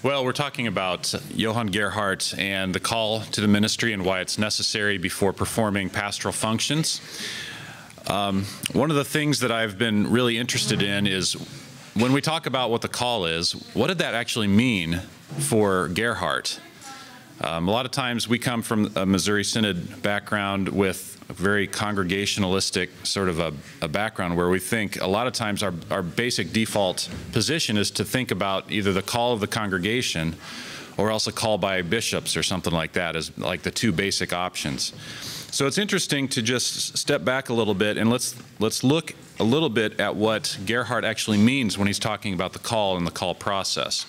Well, we're talking about Johann Gerhard and the call to the ministry and why it's necessary before performing pastoral functions. Um, one of the things that I've been really interested in is when we talk about what the call is, what did that actually mean for Gerhard? Um, a lot of times we come from a Missouri Synod background with a very congregationalistic sort of a, a, background where we think a lot of times our, our basic default position is to think about either the call of the congregation or else a call by bishops or something like that as like the two basic options. So it's interesting to just step back a little bit and let's let's look a little bit at what Gerhard actually means when he's talking about the call and the call process.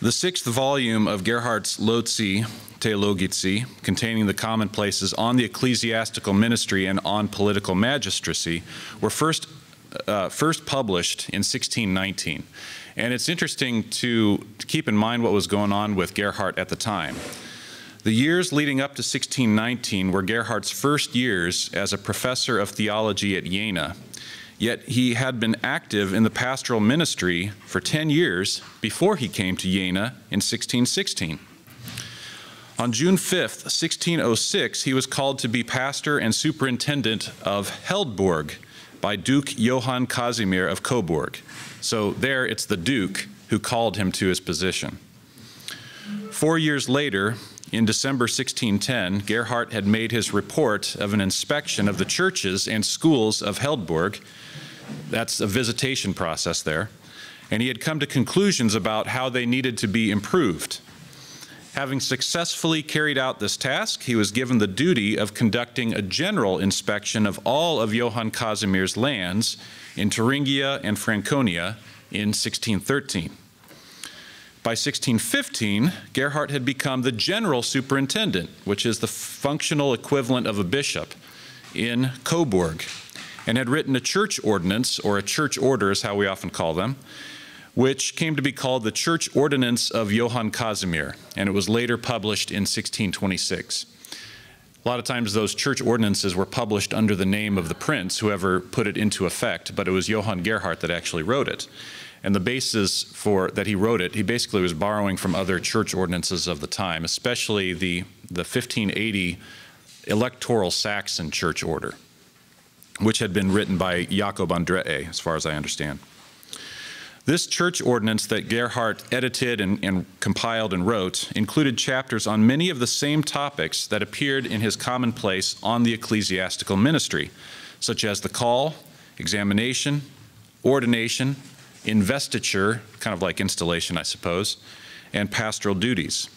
The sixth volume of Gerhard's Loci Theologici, containing the commonplaces on the ecclesiastical ministry and on political magistracy, were first, uh, first published in 1619. And it's interesting to, to keep in mind what was going on with Gerhard at the time. The years leading up to 1619 were Gerhard's first years as a professor of theology at Jena, Yet he had been active in the pastoral ministry for 10 years before he came to Jena in 1616. On June 5, 1606, he was called to be pastor and superintendent of Heldburg by Duke Johann Casimir of Coburg. So there it's the Duke who called him to his position. Four years later, in December 1610, Gerhard had made his report of an inspection of the churches and schools of Heldburg that's a visitation process there. And he had come to conclusions about how they needed to be improved. Having successfully carried out this task, he was given the duty of conducting a general inspection of all of Johann Casimir's lands in Thuringia and Franconia in 1613. By 1615, Gerhard had become the general superintendent, which is the functional equivalent of a bishop, in Coburg and had written a church ordinance, or a church order is how we often call them, which came to be called the Church Ordinance of Johann Casimir, and it was later published in 1626. A lot of times those church ordinances were published under the name of the prince, whoever put it into effect, but it was Johann Gerhard that actually wrote it. And the basis for that he wrote it, he basically was borrowing from other church ordinances of the time, especially the, the 1580 electoral Saxon church order which had been written by Jacob Andreae, as far as I understand. This church ordinance that Gerhard edited and, and, compiled and wrote included chapters on many of the same topics that appeared in his commonplace on the ecclesiastical ministry, such as the call, examination, ordination, investiture, kind of like installation, I suppose, and pastoral duties.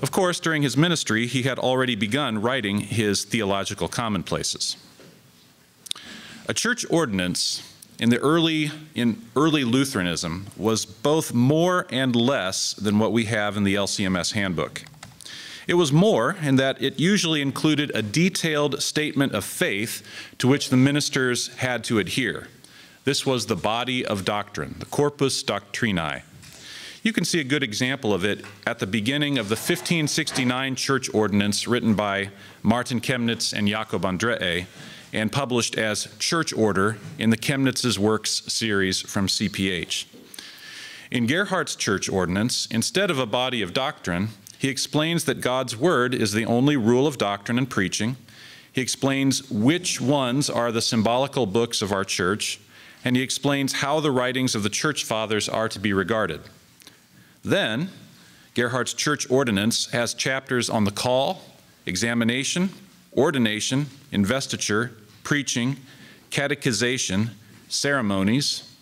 Of course, during his ministry, he had already begun writing his theological commonplaces. A church ordinance in the early in early Lutheranism was both more and less than what we have in the LCMS handbook. It was more in that it usually included a detailed statement of faith to which the ministers had to adhere. This was the body of doctrine, the corpus doctrinae. You can see a good example of it at the beginning of the 1569 church ordinance written by Martin Chemnitz and Jakob Andreae and published as Church Order in the Chemnitz's Works series from CPH. In Gerhard's church ordinance, instead of a body of doctrine, he explains that God's Word is the only rule of doctrine and preaching. He explains which ones are the symbolical books of our church, and he explains how the writings of the church fathers are to be regarded. Then, Gerhard's church ordinance has chapters on the call, examination, ordination, investiture, preaching, catechization, ceremonies,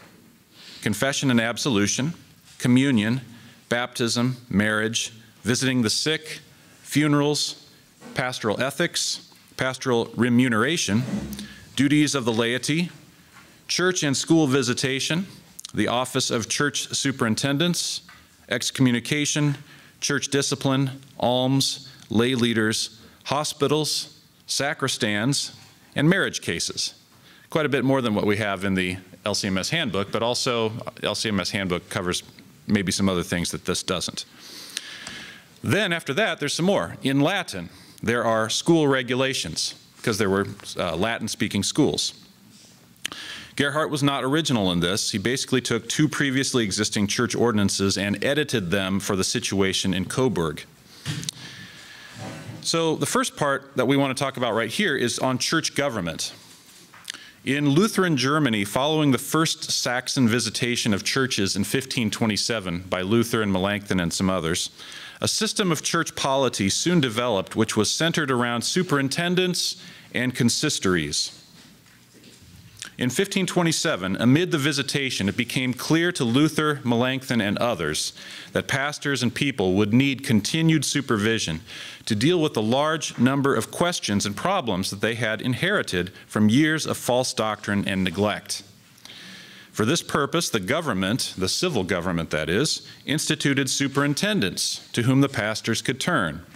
confession and absolution, communion, baptism, marriage, visiting the sick, funerals, pastoral ethics, pastoral remuneration, duties of the laity, church and school visitation, the office of church superintendents, excommunication, church discipline, alms, lay leaders, hospitals, sacristans, and marriage cases. Quite a bit more than what we have in the LCMS handbook, but also LCMS handbook covers maybe some other things that this doesn't. Then after that, there's some more. In Latin, there are school regulations, because there were uh, Latin-speaking schools. Gerhard was not original in this. He basically took two previously existing church ordinances and edited them for the situation in Coburg. So, the first part that we want to talk about right here is on church government. In Lutheran Germany, following the first Saxon visitation of churches in 1527 by Luther and Melanchthon and some others, a system of church polity soon developed which was centered around superintendents and consistories. In 1527, amid the visitation, it became clear to Luther, Melanchthon, and others that pastors and people would need continued supervision to deal with the large number of questions and problems that they had inherited from years of false doctrine and neglect. For this purpose, the government, the civil government that is, instituted superintendents to whom the pastors could turn.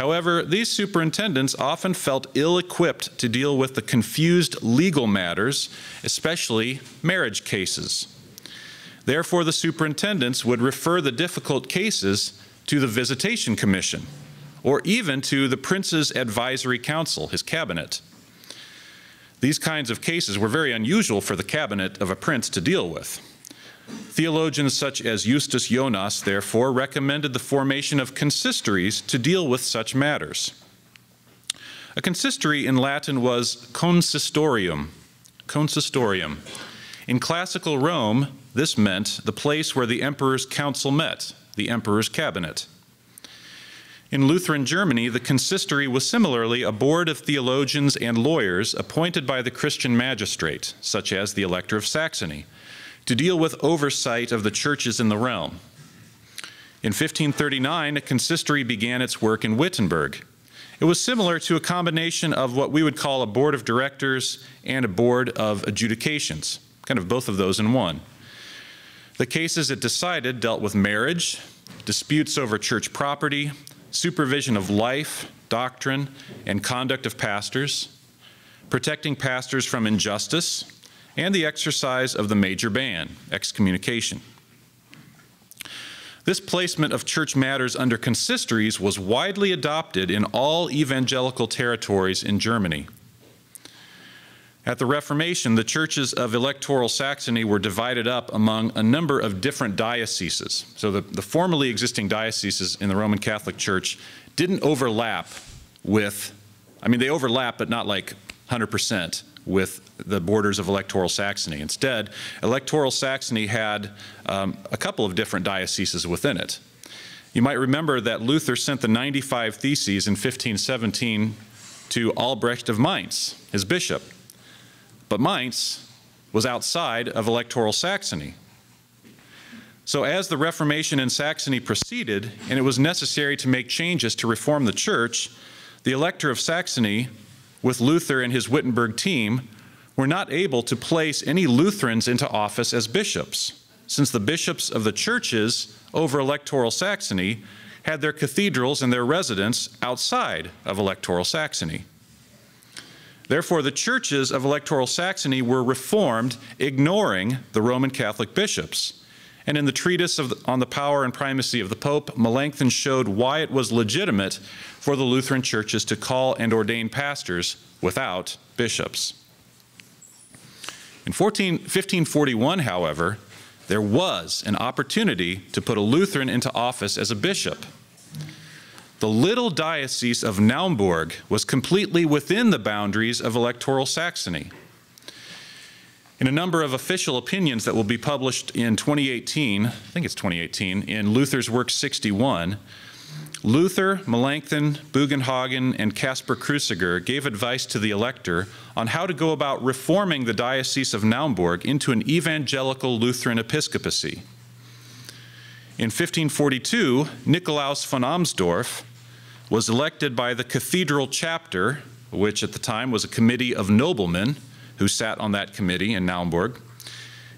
However, these superintendents often felt ill equipped to deal with the confused legal matters, especially marriage cases. Therefore, the superintendents would refer the difficult cases to the Visitation Commission or even to the Prince's Advisory Council, his cabinet. These kinds of cases were very unusual for the cabinet of a prince to deal with. Theologians such as Justus Jonas, therefore, recommended the formation of consistories to deal with such matters. A consistory in Latin was consistorium. Consistorium. In classical Rome, this meant the place where the emperor's council met, the emperor's cabinet. In Lutheran Germany, the consistory was similarly a board of theologians and lawyers appointed by the Christian magistrate, such as the Elector of Saxony, to deal with oversight of the churches in the realm. In 1539, a consistory began its work in Wittenberg. It was similar to a combination of what we would call a board of directors and a board of adjudications, kind of both of those in one. The cases it decided dealt with marriage, disputes over church property, supervision of life, doctrine, and conduct of pastors, protecting pastors from injustice, and the exercise of the major ban, excommunication. This placement of church matters under consistories was widely adopted in all evangelical territories in Germany. At the Reformation, the churches of electoral Saxony were divided up among a number of different dioceses. So the, the formerly existing dioceses in the Roman Catholic Church didn't overlap with, I mean, they overlap, but not like 100% with the borders of electoral Saxony. Instead, electoral Saxony had um, a couple of different dioceses within it. You might remember that Luther sent the 95 Theses in 1517 to Albrecht of Mainz, his bishop. But Mainz was outside of electoral Saxony. So, as the Reformation in Saxony proceeded, and it was necessary to make changes to reform the church, the elector of Saxony with Luther and his Wittenberg team, were not able to place any Lutherans into office as bishops, since the bishops of the churches over electoral Saxony had their cathedrals and their residence outside of electoral Saxony. Therefore, the churches of electoral Saxony were reformed, ignoring the Roman Catholic bishops. And in the treatise the, on the power and primacy of the Pope, Melanchthon showed why it was legitimate for the Lutheran churches to call and ordain pastors without bishops. In 14, 1541, however, there was an opportunity to put a Lutheran into office as a bishop. The little diocese of Naumburg was completely within the boundaries of electoral Saxony. In a number of official opinions that will be published in 2018, I think it's 2018, in Luther's Work 61, Luther, Melanchthon, Bugenhagen, and Caspar Cruciger gave advice to the elector on how to go about reforming the Diocese of Naumburg into an evangelical Lutheran episcopacy. In 1542, Nikolaus von Amsdorf was elected by the cathedral chapter, which at the time was a committee of noblemen who sat on that committee in Naumburg.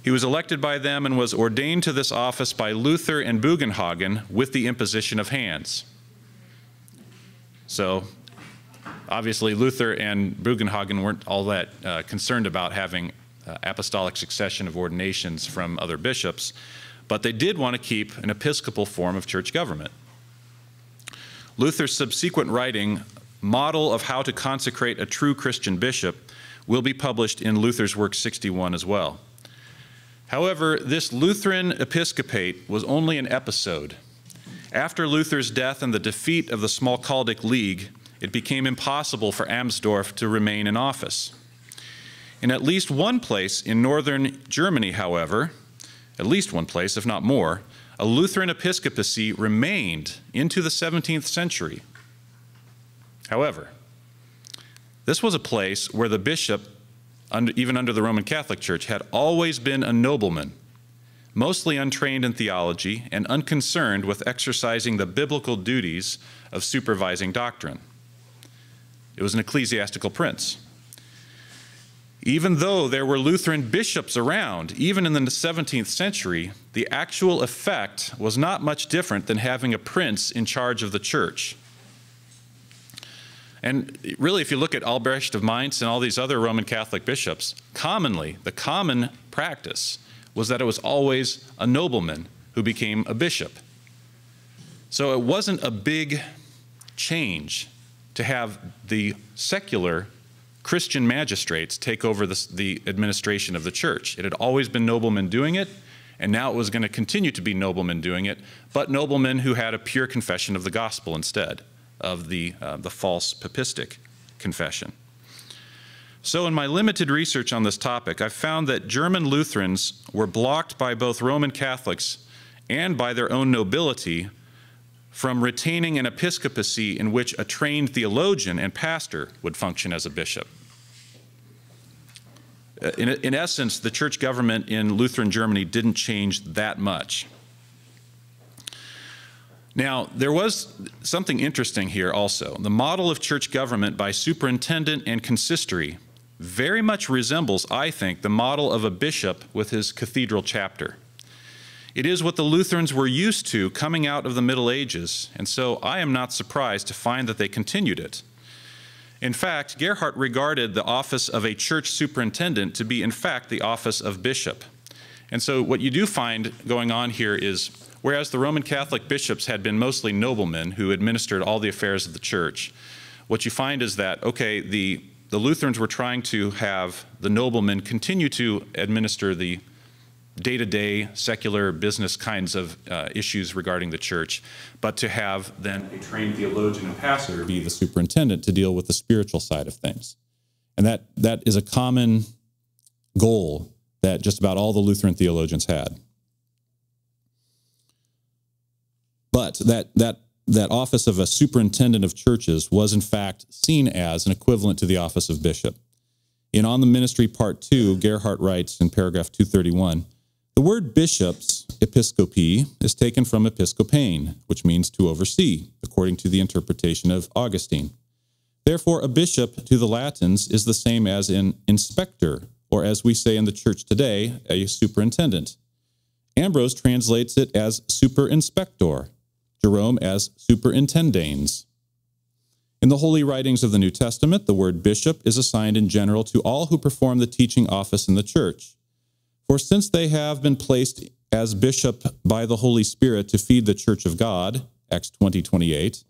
He was elected by them and was ordained to this office by Luther and Bugenhagen with the imposition of hands. So, obviously, Luther and Bugenhagen weren't all that uh, concerned about having uh, apostolic succession of ordinations from other bishops, but they did want to keep an episcopal form of church government. Luther's subsequent writing, Model of How to Consecrate a True Christian Bishop, will be published in Luther's Work 61 as well. However, this Lutheran episcopate was only an episode. After Luther's death and the defeat of the Smalkaldic League, it became impossible for Amsdorf to remain in office. In at least one place in northern Germany, however, at least one place, if not more, a Lutheran episcopacy remained into the 17th century. However, this was a place where the bishop even under the Roman Catholic Church, had always been a nobleman, mostly untrained in theology and unconcerned with exercising the biblical duties of supervising doctrine. It was an ecclesiastical prince. Even though there were Lutheran bishops around, even in the 17th century, the actual effect was not much different than having a prince in charge of the church. And really, if you look at Albrecht of Mainz and all these other Roman Catholic bishops, commonly, the common practice was that it was always a nobleman who became a bishop. So it wasn't a big change to have the secular Christian magistrates take over the, the, administration of the church. It had always been noblemen doing it, and now it was going to continue to be noblemen doing it, but noblemen who had a pure confession of the gospel instead of the, uh, the false papistic confession. So, in my limited research on this topic, I've found that German Lutherans were blocked by both Roman Catholics and by their own nobility from retaining an episcopacy in which a trained theologian and pastor would function as a bishop. Uh, in, in essence, the church government in Lutheran Germany didn't change that much. Now, there was something interesting here also. The model of church government by superintendent and consistory very much resembles, I think, the model of a bishop with his cathedral chapter. It is what the Lutherans were used to coming out of the Middle Ages, and so I am not surprised to find that they continued it. In fact, Gerhard regarded the office of a church superintendent to be, in fact, the office of bishop. And so, what you do find going on here is Whereas the Roman Catholic bishops had been mostly noblemen who administered all the affairs of the church, what you find is that, okay, the, the Lutherans were trying to have the noblemen continue to administer the day to day secular business kinds of uh, issues regarding the church, but to have then a trained theologian and pastor be the superintendent to deal with the spiritual side of things. And that, that is a common goal that just about all the Lutheran theologians had. But that, that, that office of a superintendent of churches was, in fact, seen as an equivalent to the office of bishop. In On the Ministry, Part 2, Gerhard writes in paragraph 231 The word bishops, episcopi, is taken from episcopane, which means to oversee, according to the interpretation of Augustine. Therefore, a bishop to the Latins is the same as an inspector, or as we say in the church today, a superintendent. Ambrose translates it as superinspector, Jerome as superintendens. In the holy writings of the New Testament, the word bishop is assigned in general to all who perform the teaching office in the church. For since they have been placed as bishop by the Holy Spirit to feed the church of God, Acts 20 28,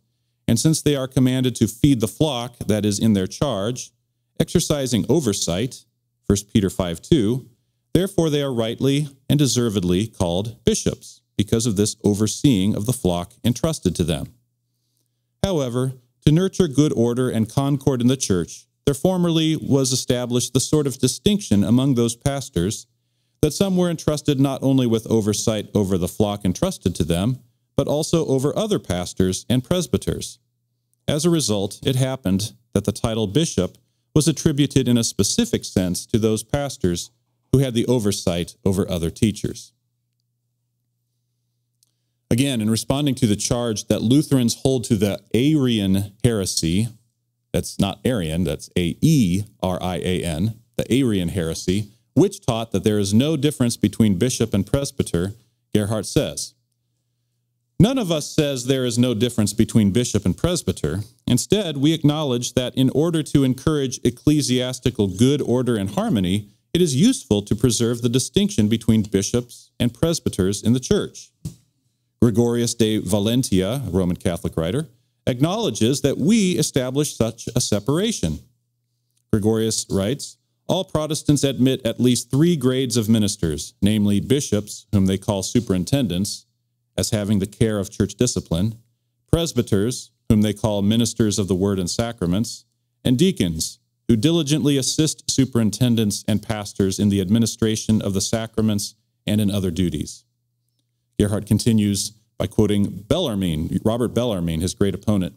and since they are commanded to feed the flock that is in their charge, exercising oversight, 1 Peter 5 2, therefore they are rightly and deservedly called bishops because of this overseeing of the flock entrusted to them. However, to nurture good order and concord in the church, there formerly was established the sort of distinction among those pastors that some were entrusted not only with oversight over the flock entrusted to them, but also over other pastors and presbyters. As a result, it happened that the title bishop was attributed in a specific sense to those pastors who had the oversight over other teachers. Again, in responding to the charge that Lutherans hold to the Aerian heresy, that's not Arian, that's A E R I A N, the Aerian heresy, which taught that there is no difference between bishop and presbyter, Gerhard says. None of us says there is no difference between bishop and presbyter. Instead, we acknowledge that in order to encourage ecclesiastical good order and harmony, it is useful to preserve the distinction between bishops and presbyters in the church. Gregorius de Valentia, a Roman Catholic writer, acknowledges that we established such a separation. Gregorius writes, all Protestants admit at least three grades of ministers, namely bishops, whom they call superintendents, as having the care of church discipline, presbyters, whom they call ministers of the word and sacraments, and deacons, who diligently assist superintendents and pastors in the administration of the sacraments and in other duties. Gerhard continues by quoting Bellarmine, Robert Bellarmine, his great opponent.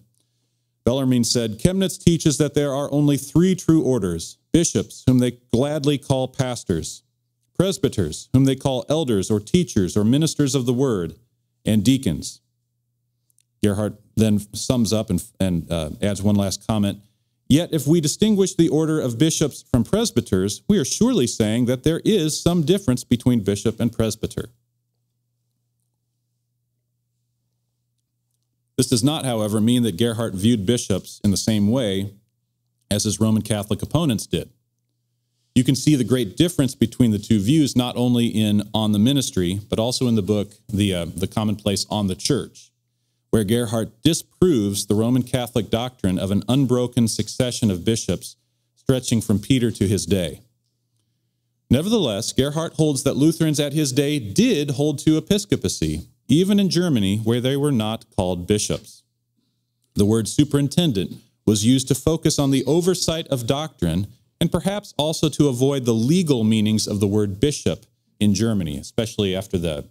Bellarmine said, Chemnitz teaches that there are only three true orders bishops, whom they gladly call pastors, presbyters, whom they call elders or teachers or ministers of the word, and deacons. Gerhard then sums up and, and uh, adds one last comment. Yet, if we distinguish the order of bishops from presbyters, we are surely saying that there is some difference between bishop and presbyter. This does not, however, mean that Gerhard viewed bishops in the same way as his Roman Catholic opponents did. You can see the great difference between the two views not only in On the Ministry, but also in the book, The, uh, the Commonplace on the Church, where Gerhard disproves the Roman Catholic doctrine of an unbroken succession of bishops stretching from Peter to his day. Nevertheless, Gerhard holds that Lutherans at his day did hold to episcopacy, even in Germany, where they were not called bishops. The word superintendent was used to focus on the oversight of doctrine and perhaps also to avoid the legal meanings of the word bishop in Germany, especially after the,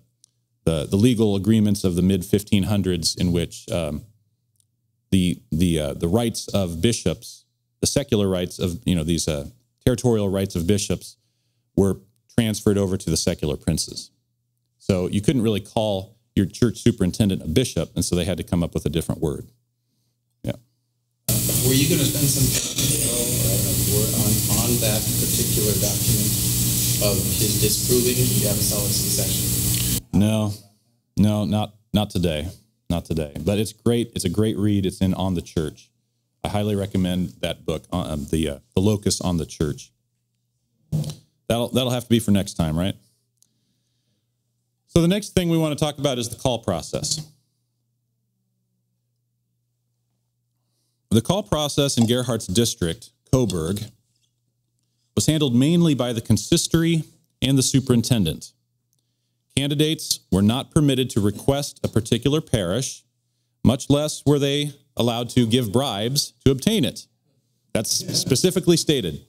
the, the legal agreements of the mid 1500s, in which um, the, the, uh, the rights of bishops, the secular rights of you know, these uh, territorial rights of bishops, were transferred over to the secular princes. So you couldn't really call your church superintendent a bishop, and so they had to come up with a different word. Yeah. Were you going to spend some time on, on that particular document of his disproving the apostolic succession? No, no, not not today, not today. But it's great. It's a great read. It's in On the Church. I highly recommend that book, um, the uh, the Locus on the Church. That'll that'll have to be for next time, right? So the next thing we want to talk about is the call process. The call process in Gerhard's district, Coburg, was handled mainly by the consistory and the superintendent. Candidates were not permitted to request a particular parish, much less were they allowed to give bribes to obtain it. That's specifically stated.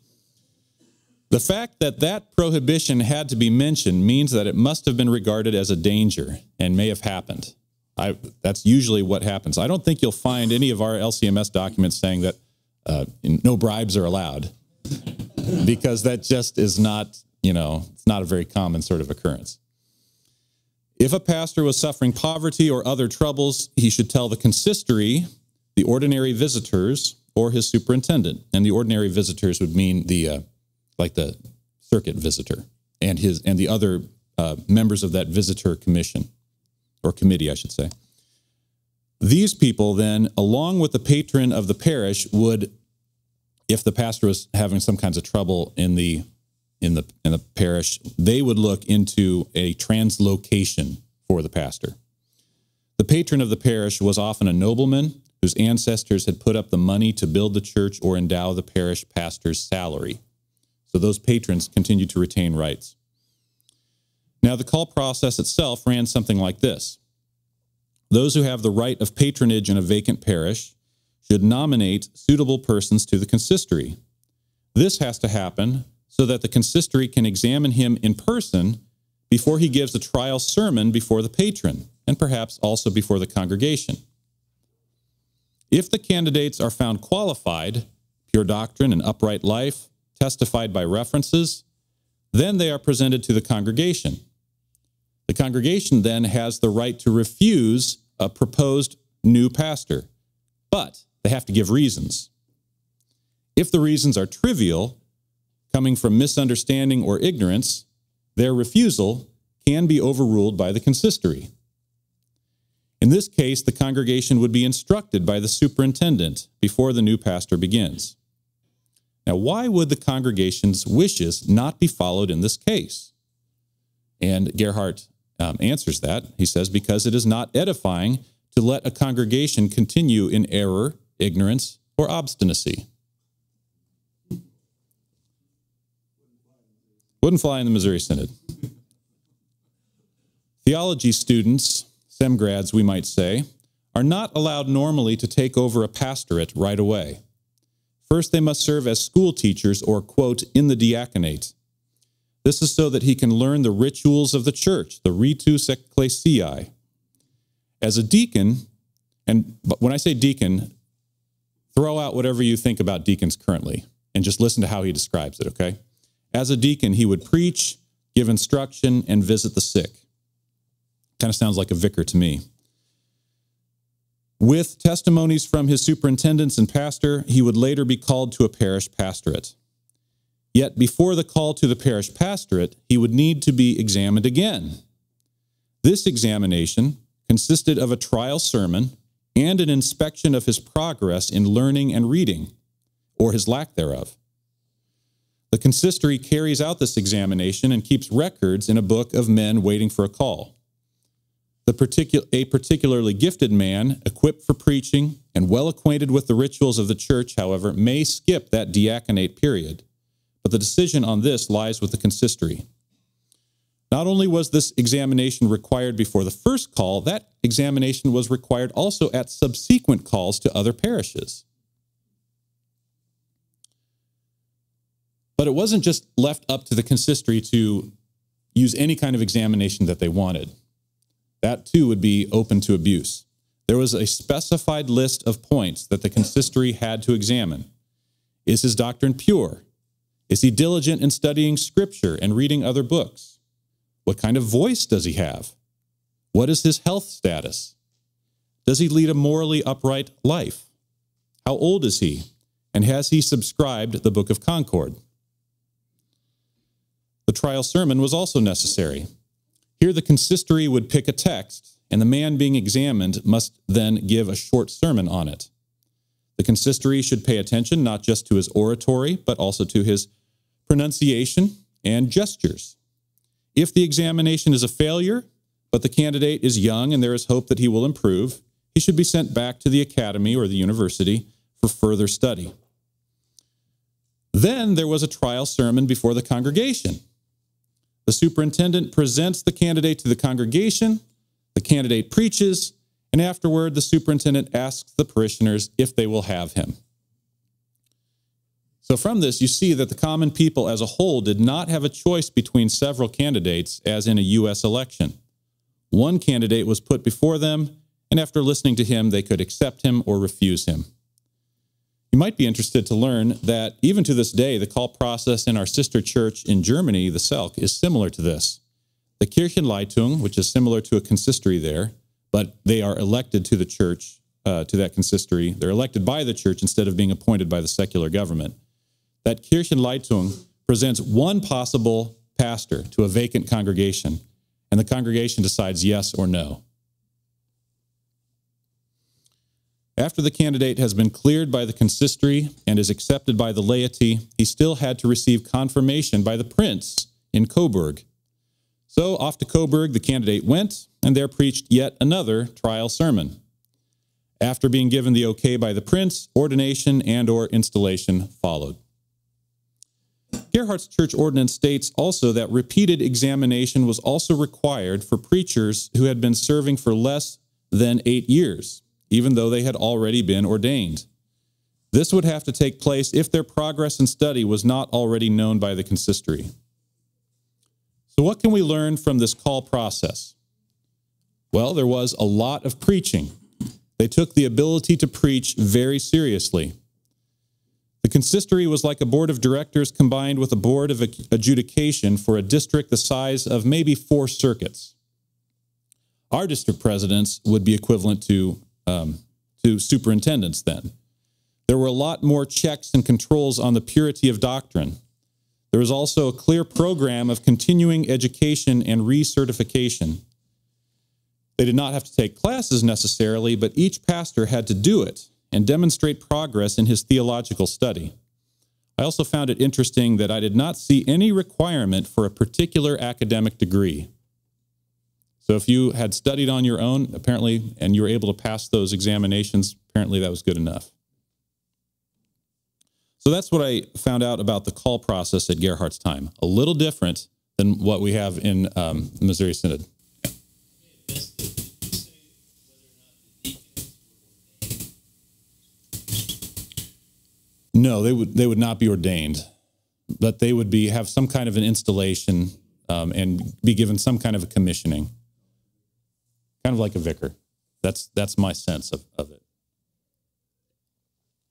The fact that that prohibition had to be mentioned means that it must have been regarded as a danger and may have happened. I, that's usually what happens. I don't think you'll find any of our LCMS documents saying that uh, no bribes are allowed, because that just is not, you know, it's not a very common sort of occurrence. If a pastor was suffering poverty or other troubles, he should tell the consistory, the ordinary visitors, or his superintendent. And the ordinary visitors would mean the uh, like the circuit visitor and his and the other uh, members of that visitor commission or committee, I should say. These people then, along with the patron of the parish, would, if the pastor was having some kinds of trouble in the in the in the parish, they would look into a translocation for the pastor. The patron of the parish was often a nobleman whose ancestors had put up the money to build the church or endow the parish pastor's salary so those patrons continued to retain rights. Now, the call process itself ran something like this Those who have the right of patronage in a vacant parish should nominate suitable persons to the consistory. This has to happen so that the consistory can examine him in person before he gives a trial sermon before the patron, and perhaps also before the congregation. If the candidates are found qualified, pure doctrine and upright life, testified by references. Then they are presented to the congregation. The congregation then has the right to refuse a proposed new pastor, but they have to give reasons. If the reasons are trivial, coming from misunderstanding or ignorance, their refusal can be overruled by the consistory. In this case, the congregation would be instructed by the superintendent before the new pastor begins. Now, why would the congregation's wishes not be followed in this case? And Gerhard um, answers that. He says, because it is not edifying to let a congregation continue in error, ignorance, or obstinacy. Wouldn't fly in the Missouri Synod. Theology students, SEM grads, we might say, are not allowed normally to take over a pastorate right away. First, they must serve as school teachers or, quote, in the diaconate. This is so that he can learn the rituals of the church, the ritus ecclesiae. As a deacon, and when I say deacon, throw out whatever you think about deacons currently and just listen to how he describes it, okay? As a deacon, he would preach, give instruction, and visit the sick. Kind of sounds like a vicar to me. With testimonies from his superintendents and pastor, he would later be called to a parish pastorate. Yet before the call to the parish pastorate, he would need to be examined again. This examination consisted of a trial sermon and an inspection of his progress in learning and reading, or his lack thereof. The consistory carries out this examination and keeps records in a book of men waiting for a call. The particu- a particularly gifted man, equipped for preaching and well acquainted with the rituals of the church, however, may skip that diaconate period, but the decision on this lies with the consistory. Not only was this examination required before the first call, that examination was required also at subsequent calls to other parishes. But it wasn't just left up to the consistory to use any kind of examination that they wanted that too would be open to abuse. There was a specified list of points that the consistory had to examine. Is his doctrine pure? Is he diligent in studying scripture and reading other books? What kind of voice does he have? What is his health status? Does he lead a morally upright life? How old is he? And has he subscribed the Book of Concord? The trial sermon was also necessary. Here, the consistory would pick a text, and the man being examined must then give a short sermon on it. The consistory should pay attention not just to his oratory, but also to his pronunciation and gestures. If the examination is a failure, but the candidate is young and there is hope that he will improve, he should be sent back to the academy or the university for further study. Then there was a trial sermon before the congregation. The superintendent presents the candidate to the congregation, the candidate preaches, and afterward, the superintendent asks the parishioners if they will have him. So, from this, you see that the common people as a whole did not have a choice between several candidates as in a U.S. election. One candidate was put before them, and after listening to him, they could accept him or refuse him. You might be interested to learn that even to this day, the call process in our sister church in Germany, the Selk, is similar to this. The Kirchenleitung, which is similar to a consistory there, but they are elected to the church, uh, to that consistory. They're elected by the church instead of being appointed by the secular government. That Kirchenleitung presents one possible pastor to a vacant congregation, and the congregation decides yes or no. After the candidate has been cleared by the consistory and is accepted by the laity, he still had to receive confirmation by the prince in Coburg. So off to Coburg the candidate went, and there preached yet another trial sermon. After being given the okay by the prince, ordination and or installation followed. Gerhard's church ordinance states also that repeated examination was also required for preachers who had been serving for less than eight years even though they had already been ordained. This would have to take place if their progress in study was not already known by the consistory. So, what can we learn from this call process? Well, there was a lot of preaching. They took the ability to preach very seriously. The consistory was like a board of directors combined with a board of adjudication for a district the size of maybe four circuits. Our district presidents would be equivalent to um, to superintendents then. There were a lot more checks and controls on the purity of doctrine. There was also a clear program of continuing education and recertification. They did not have to take classes necessarily, but each pastor had to do it and demonstrate progress in his theological study. I also found it interesting that I did not see any requirement for a particular academic degree. So if you had studied on your own, apparently, and you were able to pass those examinations, apparently that was good enough. So that's what I found out about the call process at Gerhard's time. A little different than what we have in um, the Missouri Synod. No, they would they would not be ordained, but they would be have some kind of an installation um, and be given some kind of a commissioning, kind of like a vicar. That's that's my sense of, of it.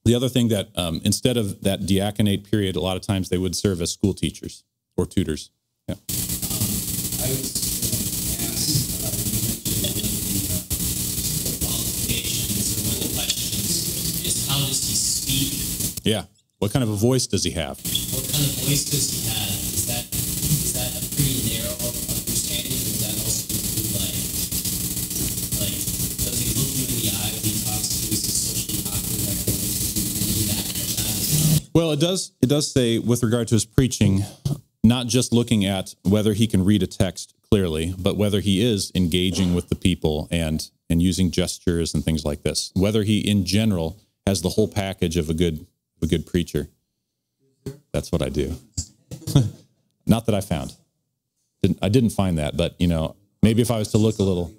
The other thing that um, instead of that diaconate period, a lot of times they would serve as school teachers or tutors. Yeah. I was going to ask, uh, you mentioned one of the, qualifications or one of the questions is how does he speak? Yeah. What kind of a voice does he have? What kind of voice does he have? It does. It does say with regard to his preaching, not just looking at whether he can read a text clearly, but whether he is engaging with the people and and using gestures and things like this. Whether he, in general, has the whole package of a good a good preacher. That's what I do. not that I found. Didn't, I didn't find that, but you know, maybe if I was to look a little,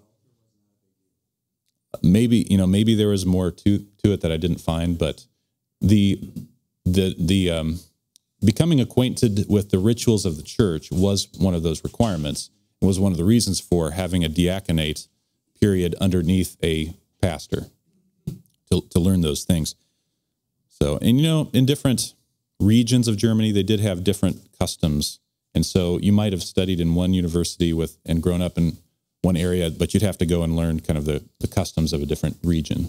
maybe you know, maybe there was more to to it that I didn't find, but the the the um, becoming acquainted with the rituals of the church was one of those requirements. Was one of the reasons for having a diaconate period underneath a pastor to, to learn those things. So, and you know, in different regions of Germany, they did have different customs. And so you might have studied in one university with and grown up in one area, but you'd have to go and learn kind of the, the customs of a different region.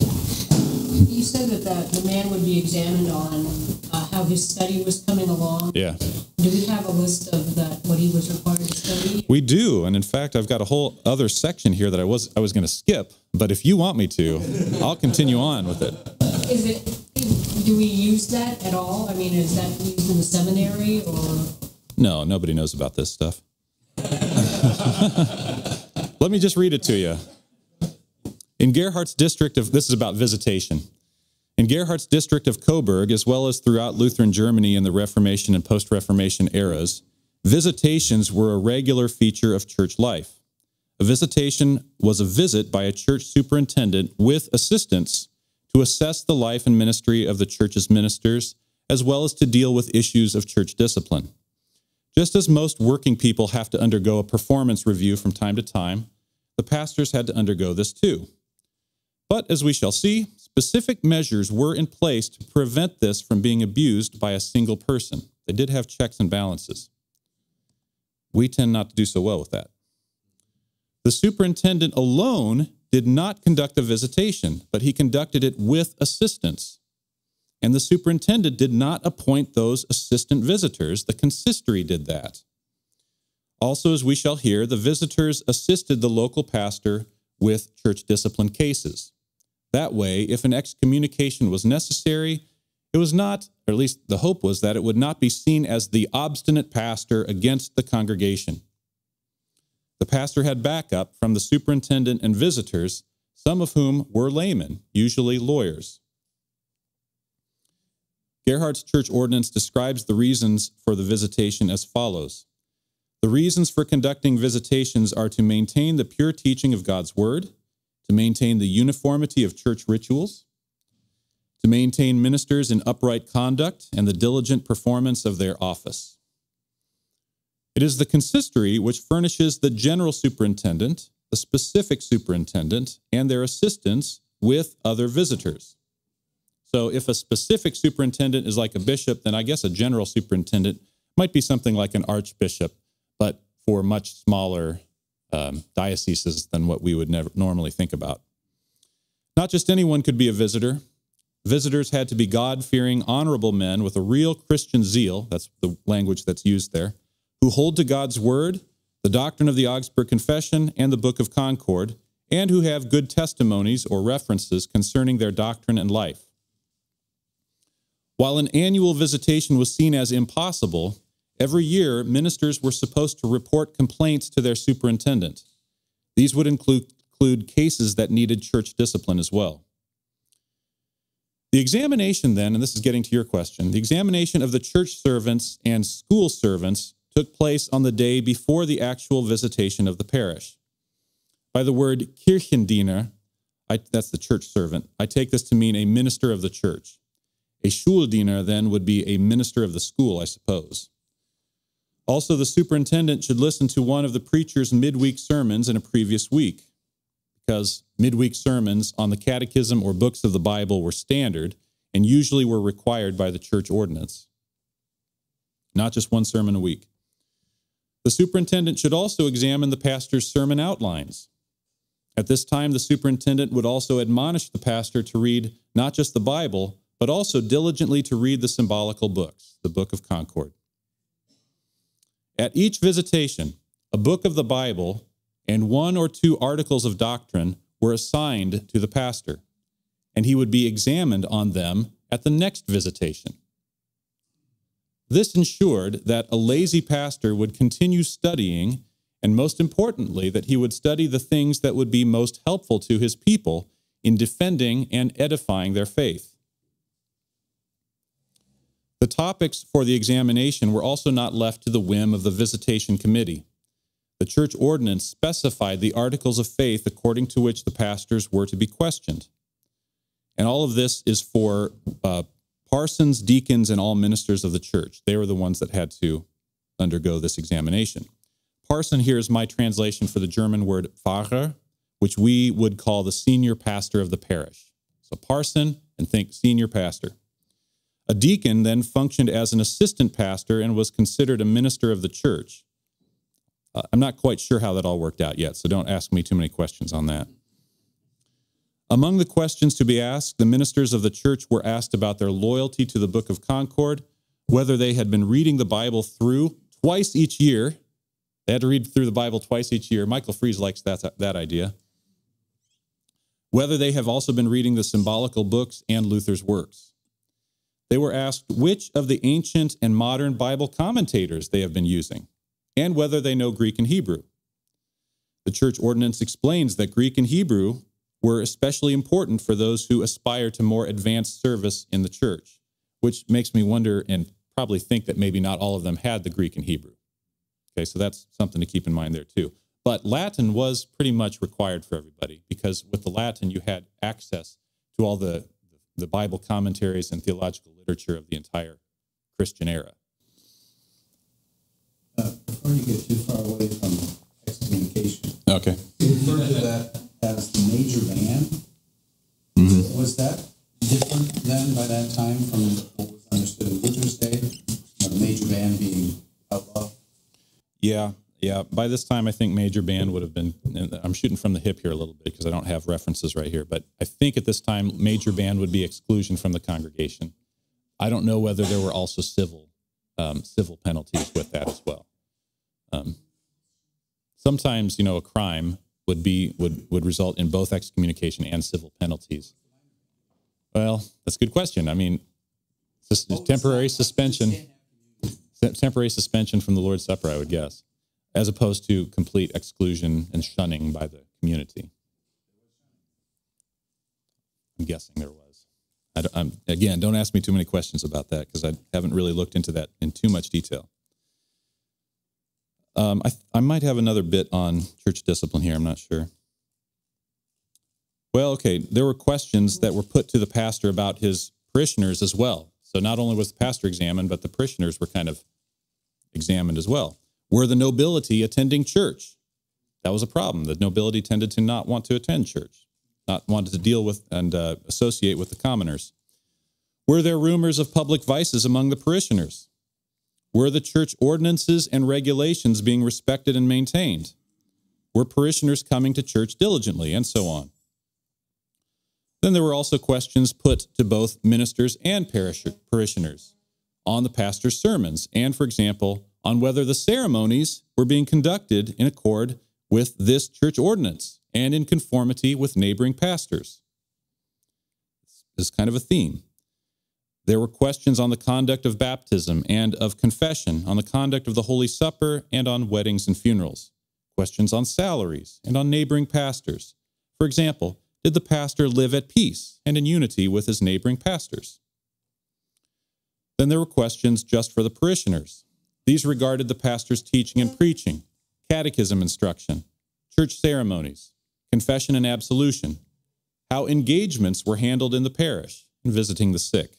You said that the, the man would be examined on uh, how his study was coming along. Yeah. Do we have a list of that, what he was required to study? We do, and in fact, I've got a whole other section here that I was I was going to skip, but if you want me to, I'll continue on with it. Is it, do we use that at all? I mean, is that used in the seminary or? No, nobody knows about this stuff. Let me just read it to you. In Gerhard's district of this is about visitation. In Gerhard's district of Coburg, as well as throughout Lutheran Germany in the Reformation and post Reformation eras, visitations were a regular feature of church life. A visitation was a visit by a church superintendent with assistants to assess the life and ministry of the church's ministers, as well as to deal with issues of church discipline. Just as most working people have to undergo a performance review from time to time, the pastors had to undergo this too. But as we shall see, specific measures were in place to prevent this from being abused by a single person. They did have checks and balances. We tend not to do so well with that. The superintendent alone did not conduct a visitation, but he conducted it with assistance. And the superintendent did not appoint those assistant visitors, the consistory did that. Also, as we shall hear, the visitors assisted the local pastor with church discipline cases. That way, if an excommunication was necessary, it was not, or at least the hope was that it would not be seen as the obstinate pastor against the congregation. The pastor had backup from the superintendent and visitors, some of whom were laymen, usually lawyers. Gerhard's church ordinance describes the reasons for the visitation as follows The reasons for conducting visitations are to maintain the pure teaching of God's word, to maintain the uniformity of church rituals, to maintain ministers in upright conduct and the diligent performance of their office. It is the consistory which furnishes the general superintendent, the specific superintendent, and their assistants with other visitors. So if a specific superintendent is like a bishop, then I guess a general superintendent might be something like an archbishop, but for much smaller um, dioceses than what we would never normally think about. Not just anyone could be a visitor. Visitors had to be God fearing, honorable men with a real Christian zeal, that's the language that's used there, who hold to God's word, the doctrine of the Augsburg Confession, and the Book of Concord, and who have good testimonies or references concerning their doctrine and life. While an annual visitation was seen as impossible, every year ministers were supposed to report complaints to their superintendent. These would include, include cases that needed church discipline as well. The examination, then, and this is getting to your question, the examination of the church servants and school servants took place on the day before the actual visitation of the parish. By the word Kirchendiener, I, that's the church servant, I take this to mean a minister of the church. A Schuldiener then would be a minister of the school, I suppose. Also, the superintendent should listen to one of the preacher's midweek sermons in a previous week, because midweek sermons on the catechism or books of the Bible were standard and usually were required by the church ordinance. Not just one sermon a week. The superintendent should also examine the pastor's sermon outlines. At this time, the superintendent would also admonish the pastor to read not just the Bible, but also diligently to read the symbolical books, the Book of Concord. At each visitation, a book of the Bible and one or two articles of doctrine were assigned to the pastor, and he would be examined on them at the next visitation. This ensured that a lazy pastor would continue studying, and most importantly, that he would study the things that would be most helpful to his people in defending and edifying their faith. The topics for the examination were also not left to the whim of the visitation committee. The church ordinance specified the articles of faith according to which the pastors were to be questioned. And all of this is for uh, parsons, deacons, and all ministers of the church. They were the ones that had to undergo this examination. Parson here is my translation for the German word Pfarrer, which we would call the senior pastor of the parish. So parson and think senior pastor. A deacon then functioned as an assistant pastor and was considered a minister of the church. Uh, I'm not quite sure how that all worked out yet, so don't ask me too many questions on that. Among the questions to be asked, the ministers of the church were asked about their loyalty to the Book of Concord, whether they had been reading the Bible through twice each year. They had to read through the Bible twice each year. Michael Fries likes that, that idea. Whether they have also been reading the symbolical books and Luther's works. They were asked which of the ancient and modern Bible commentators they have been using, and whether they know Greek and Hebrew. The church ordinance explains that Greek and Hebrew were especially important for those who aspire to more advanced service in the church, which makes me wonder and probably think that maybe not all of them had the Greek and Hebrew. Okay, so that's something to keep in mind there too. But Latin was pretty much required for everybody because with the Latin, you had access to all the the Bible commentaries and theological literature of the entire Christian era. Uh, before you get too far away from excommunication, okay. you refer to that as the major ban. Mm-hmm. Was that different then by that time from what was understood in Luther's day? The major ban being outlaw? Yeah, yeah. By this time, I think major ban would have been. I'm shooting from the hip here a little bit because I don't have references right here, but I think at this time, major ban would be exclusion from the congregation. I don't know whether there were also civil um, civil penalties with that as well. Um, sometimes, you know, a crime would be would would result in both excommunication and civil penalties. Well, that's a good question. I mean, temporary suspension, temporary suspension from the Lord's Supper, I would guess as opposed to complete exclusion and shunning by the community. I'm guessing there was. I again, don't ask me too many questions about that because I haven't really looked into that in too much detail. Um, I, I might have another bit on church discipline here. I'm not sure. Well, okay, there were questions that were put to the pastor about his parishioners as well. So not only was the pastor examined, but the parishioners were kind of examined as well were the nobility attending church. That was a problem. The nobility tended to not want to attend church, not wanted to deal with and uh, associate with the commoners. Were there rumors of public vices among the parishioners? Were the church ordinances and regulations being respected and maintained? Were parishioners coming to church diligently, and so on? Then there were also questions put to both ministers and parishioners on the pastor's sermons, and, for example, on whether the ceremonies were being conducted in accord with this church ordinance and in conformity with neighboring pastors. This is kind of a theme. There were questions on the conduct of baptism and of confession, on the conduct of the Holy Supper, and on weddings and funerals. Questions on salaries and on neighboring pastors. For example, did the pastor live at peace and in unity with his neighboring pastors? Then there were questions just for the parishioners. These regarded the pastor's teaching and preaching, catechism instruction, church ceremonies, confession and absolution, how engagements were handled in the parish, and visiting the sick.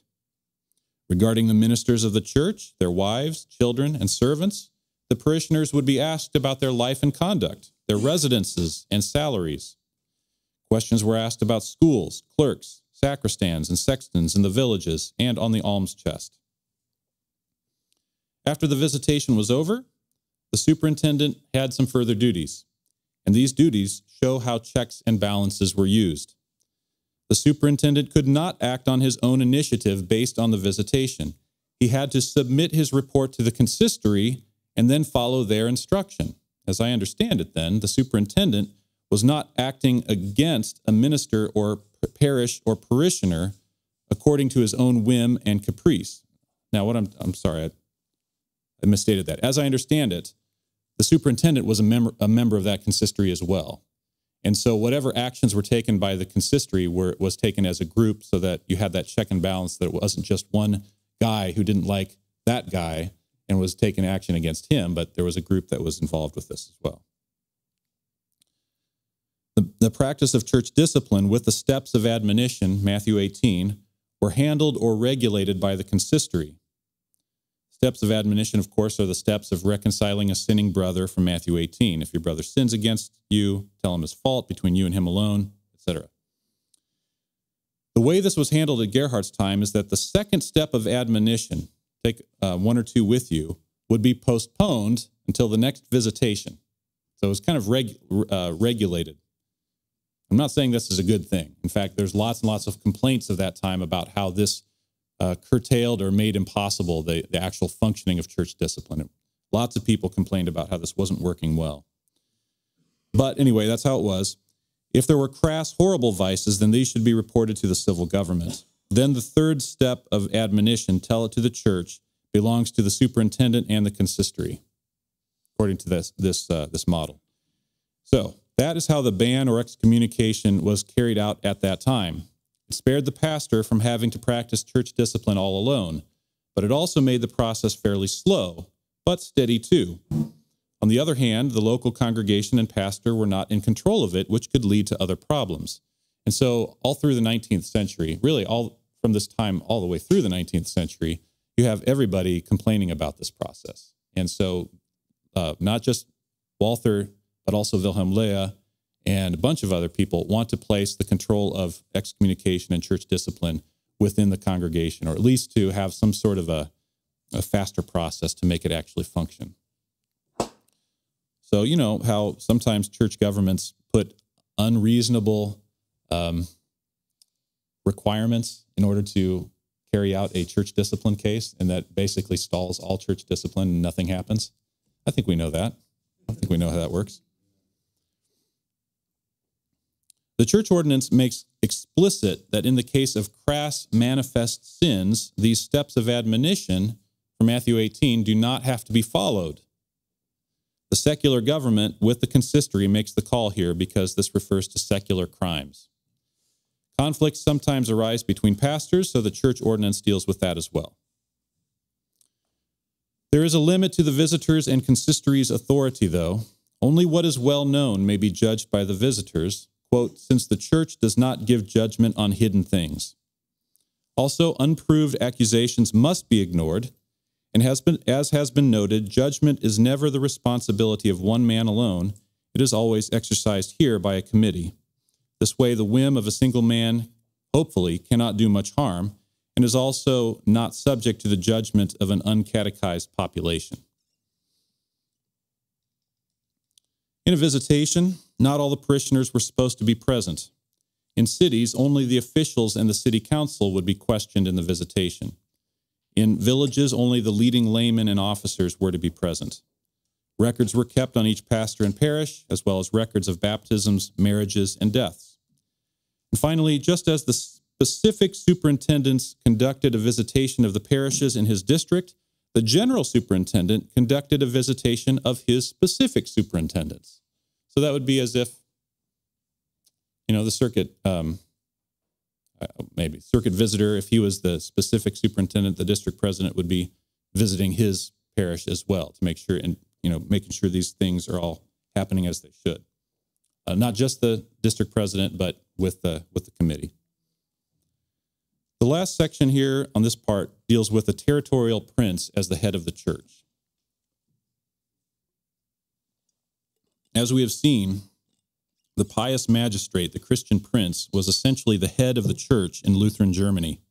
Regarding the ministers of the church, their wives, children, and servants, the parishioners would be asked about their life and conduct, their residences and salaries. Questions were asked about schools, clerks, sacristans, and sextons in the villages and on the alms chest. After the visitation was over, the superintendent had some further duties, and these duties show how checks and balances were used. The superintendent could not act on his own initiative based on the visitation. He had to submit his report to the consistory and then follow their instruction. As I understand it, then, the superintendent was not acting against a minister or parish or parishioner according to his own whim and caprice. Now, what I'm, I'm sorry, I, misstated that. As I understand it, the superintendent was a member, a member of that consistory as well. And so whatever actions were taken by the consistory were was taken as a group so that you had that check and balance that it wasn't just one guy who didn't like that guy and was taking action against him, but there was a group that was involved with this as well. The, the practice of church discipline with the steps of admonition, Matthew 18, were handled or regulated by the consistory. Steps of admonition, of course, are the steps of reconciling a sinning brother from Matthew 18. If your brother sins against you, tell him his fault between you and him alone, etc. The way this was handled at Gerhard's time is that the second step of admonition, take uh, one or two with you, would be postponed until the next visitation. So it was kind of reg- uh, regulated. I'm not saying this is a good thing. In fact, there's lots and lots of complaints of that time about how this uh, curtailed or made impossible the, the actual functioning of church discipline. Lots of people complained about how this wasn't working well. But anyway, that's how it was. If there were crass, horrible vices, then these should be reported to the civil government. Then the third step of admonition, tell it to the church, belongs to the superintendent and the consistory, according to this, this, uh, this model. So that is how the ban or excommunication was carried out at that time. It spared the pastor from having to practice church discipline all alone, but it also made the process fairly slow, but steady too. On the other hand, the local congregation and pastor were not in control of it, which could lead to other problems. And so, all through the 19th century, really all from this time all the way through the 19th century, you have everybody complaining about this process. And so, uh, not just Walther, but also Wilhelm Löhe and a bunch of other people want to place the control of excommunication and church discipline within the congregation, or at least to have some sort of a, a faster process to make it actually function. So, you know how sometimes church governments put unreasonable um, requirements in order to carry out a church discipline case, and that basically stalls all church discipline and nothing happens. I think we know that. I think we know how that works. The church ordinance makes explicit that in the case of crass manifest sins, these steps of admonition from Matthew 18 do not have to be followed. The secular government with the consistory makes the call here because this refers to secular crimes. Conflicts sometimes arise between pastors, so the church ordinance deals with that as well. There is a limit to the visitor's and consistory's authority, though. Only what is well known may be judged by the visitors, quote, since the church does not give judgment on hidden things. Also, unproved accusations must be ignored, and has been, as has been noted, judgment is never the responsibility of one man alone. It is always exercised here by a committee. This way, the whim of a single man, hopefully, cannot do much harm, and is also not subject to the judgment of an uncatechized population. In a visitation, not all the parishioners were supposed to be present. In cities, only the officials and the city council would be questioned in the visitation. In villages, only the leading laymen and officers were to be present. Records were kept on each pastor and parish, as well as records of baptisms, marriages, and deaths. And finally, just as the specific superintendents conducted a visitation of the parishes in his district, the general superintendent conducted a visitation of his specific superintendents. So that would be as if you know, the circuit, um, uh, maybe circuit visitor, if he was the specific superintendent, the district president would be visiting his parish as well to make sure and, you know, making sure these things are all happening as they should. Uh, not just the district president, but with the, with the committee. The last section here on this part deals with the territorial prince as the head of the church. As we have seen, the pious magistrate, the Christian prince, was essentially the head of the church in Lutheran Germany.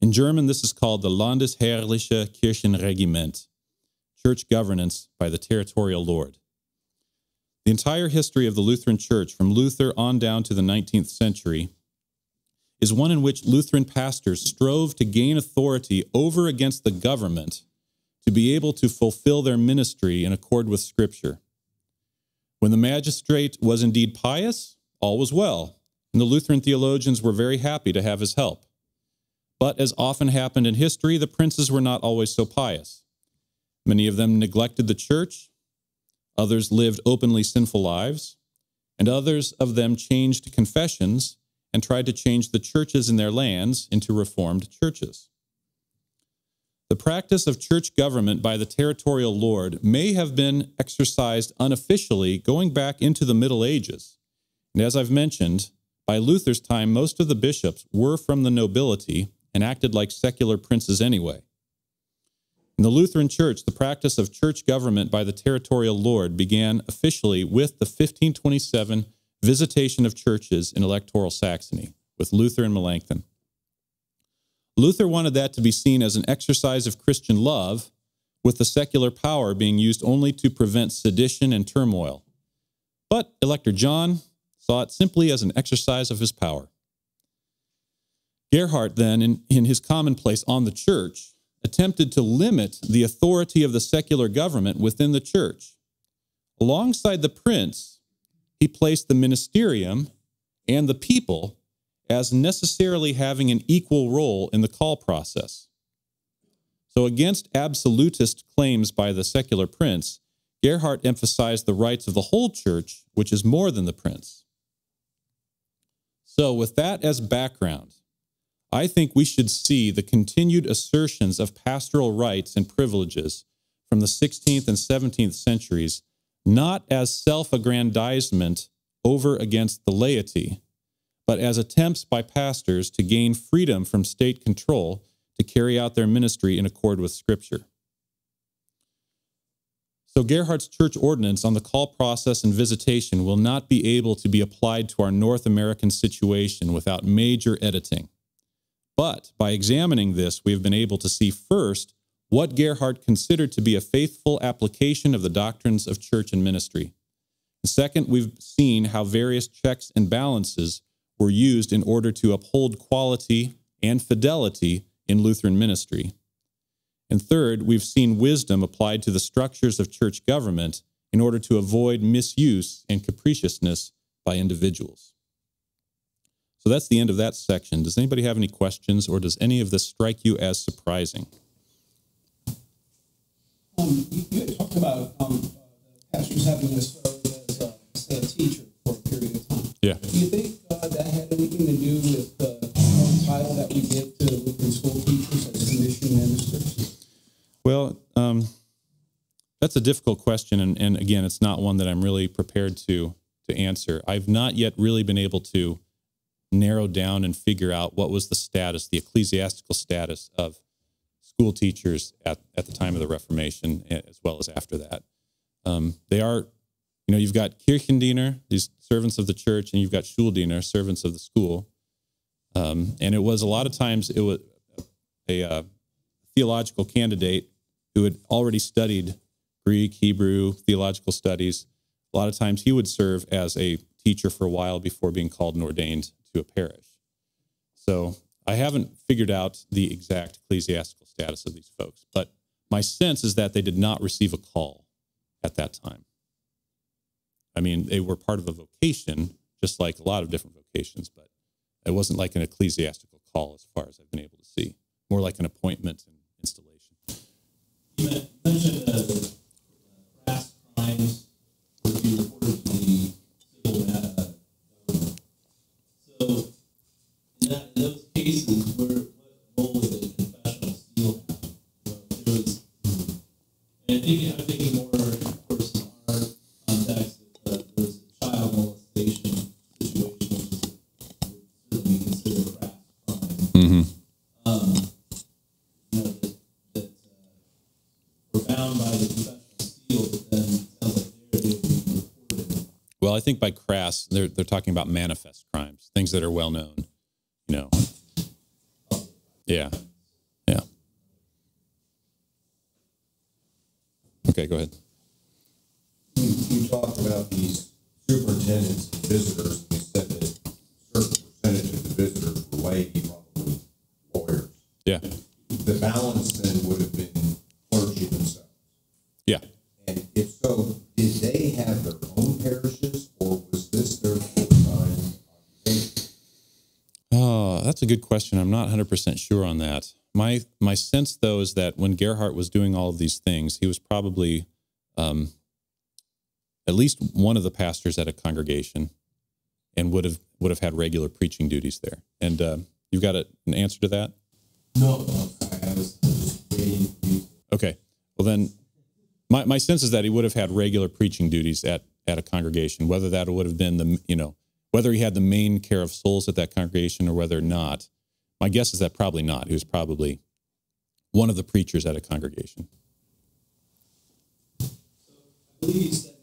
In German, this is called the Landesherrliche Kirchenregiment, church governance by the territorial lord. The entire history of the Lutheran Church, from Luther on down to the 19th century, is one in which Lutheran pastors strove to gain authority over against the government to be able to fulfill their ministry in accord with Scripture. When the magistrate was indeed pious, all was well, and the Lutheran theologians were very happy to have his help. But as often happened in history, the princes were not always so pious. Many of them neglected the church, others lived openly sinful lives, and others of them changed confessions and tried to change the churches in their lands into reformed churches. The practice of church government by the territorial lord may have been exercised unofficially going back into the Middle Ages. And as I've mentioned, by Luther's time, most of the bishops were from the nobility and acted like secular princes anyway. In the Lutheran Church, the practice of church government by the territorial lord began officially with the 1527 visitation of churches in electoral Saxony with Luther and Melanchthon. Luther wanted that to be seen as an exercise of Christian love, with the secular power being used only to prevent sedition and turmoil. But Elector John saw it simply as an exercise of his power. Gerhard, then, in, in his commonplace on the church, attempted to limit the authority of the secular government within the church. Alongside the prince, he placed the ministerium and the people as necessarily having an equal role in the call process. So, against absolutist claims by the secular prince, Gerhard emphasized the rights of the whole church, which is more than the prince. So, with that as background, I think we should see the continued assertions of pastoral rights and privileges from the 16th and 17th centuries not as self aggrandizement over against the laity, but as attempts by pastors to gain freedom from state control to carry out their ministry in accord with Scripture. So, Gerhard's church ordinance on the call process and visitation will not be able to be applied to our North American situation without major editing. But by examining this, we have been able to see first what Gerhard considered to be a faithful application of the doctrines of church and ministry. second, we've seen how various checks and balances were used in order to uphold quality and fidelity in Lutheran ministry. And third, we've seen wisdom applied to the structures of church government in order to avoid misuse and capriciousness by individuals. So that's the end of that section. Does anybody have any questions or does any of this strike you as surprising? Um, you, you talked about um, pastors having to serve as a, as a teacher for a period of time. Yeah. Do you think uh, that had anything to do with the uh, title that we give to Lutheran school teachers as commission ministers? Well, um, that's a difficult question, and, and again, it's not one that I'm really prepared to to answer. I've not yet really been able to narrow down and figure out what was the status, the ecclesiastical status of school teachers at, at the time of the Reformation, as well as after that. Um, they are, you know, you've got Kirchendiener, these servants of the church, and you've got Schuldiener, servants of the school. Um, and it was a lot of times it was a, uh, theological candidate who had already studied Greek, Hebrew, theological studies. A lot of times he would serve as a teacher for a while before being called and ordained to a parish. So I haven't figured out the exact ecclesiastical status of these folks, but my sense is that they did not receive a call at that time. I mean, they were part of a vocation, just like a lot of different vocations, but it wasn't like an ecclesiastical call as far as I've been able to see, more like an appointment and installation. You mentioned the Mm-hmm. Um, you know, that, that, uh, we're bound by the professional seal, but then sounds like they would be reported. Well, I think by crass, they're they're talking about manifest crimes, things that are well known. You know. Yeah. Yeah. Okay, go ahead. You, you talked about these superintendents and visitors, and you said that a certain percentage of the visitors were lawyers. Yeah. The balance then would have been clergy themselves. Yeah. And if so, did they have their own parishes, or was this their full-time occupation? Oh, that's a good question. I'm not 100% sure on that. My my sense though is that when Gerhard was doing all of these things, he was probably um, at least one of the pastors at a congregation, and would have would have had regular preaching duties there. And uh, you've got a, an answer to that? No, I was just waiting. Okay. Well, then, my, my sense is that he would have had regular preaching duties at, at a congregation, whether that would have been the, you know, whether he had the main care of souls at that congregation or whether or not. My guess is that probably not. He was probably one of the preachers at a congregation. I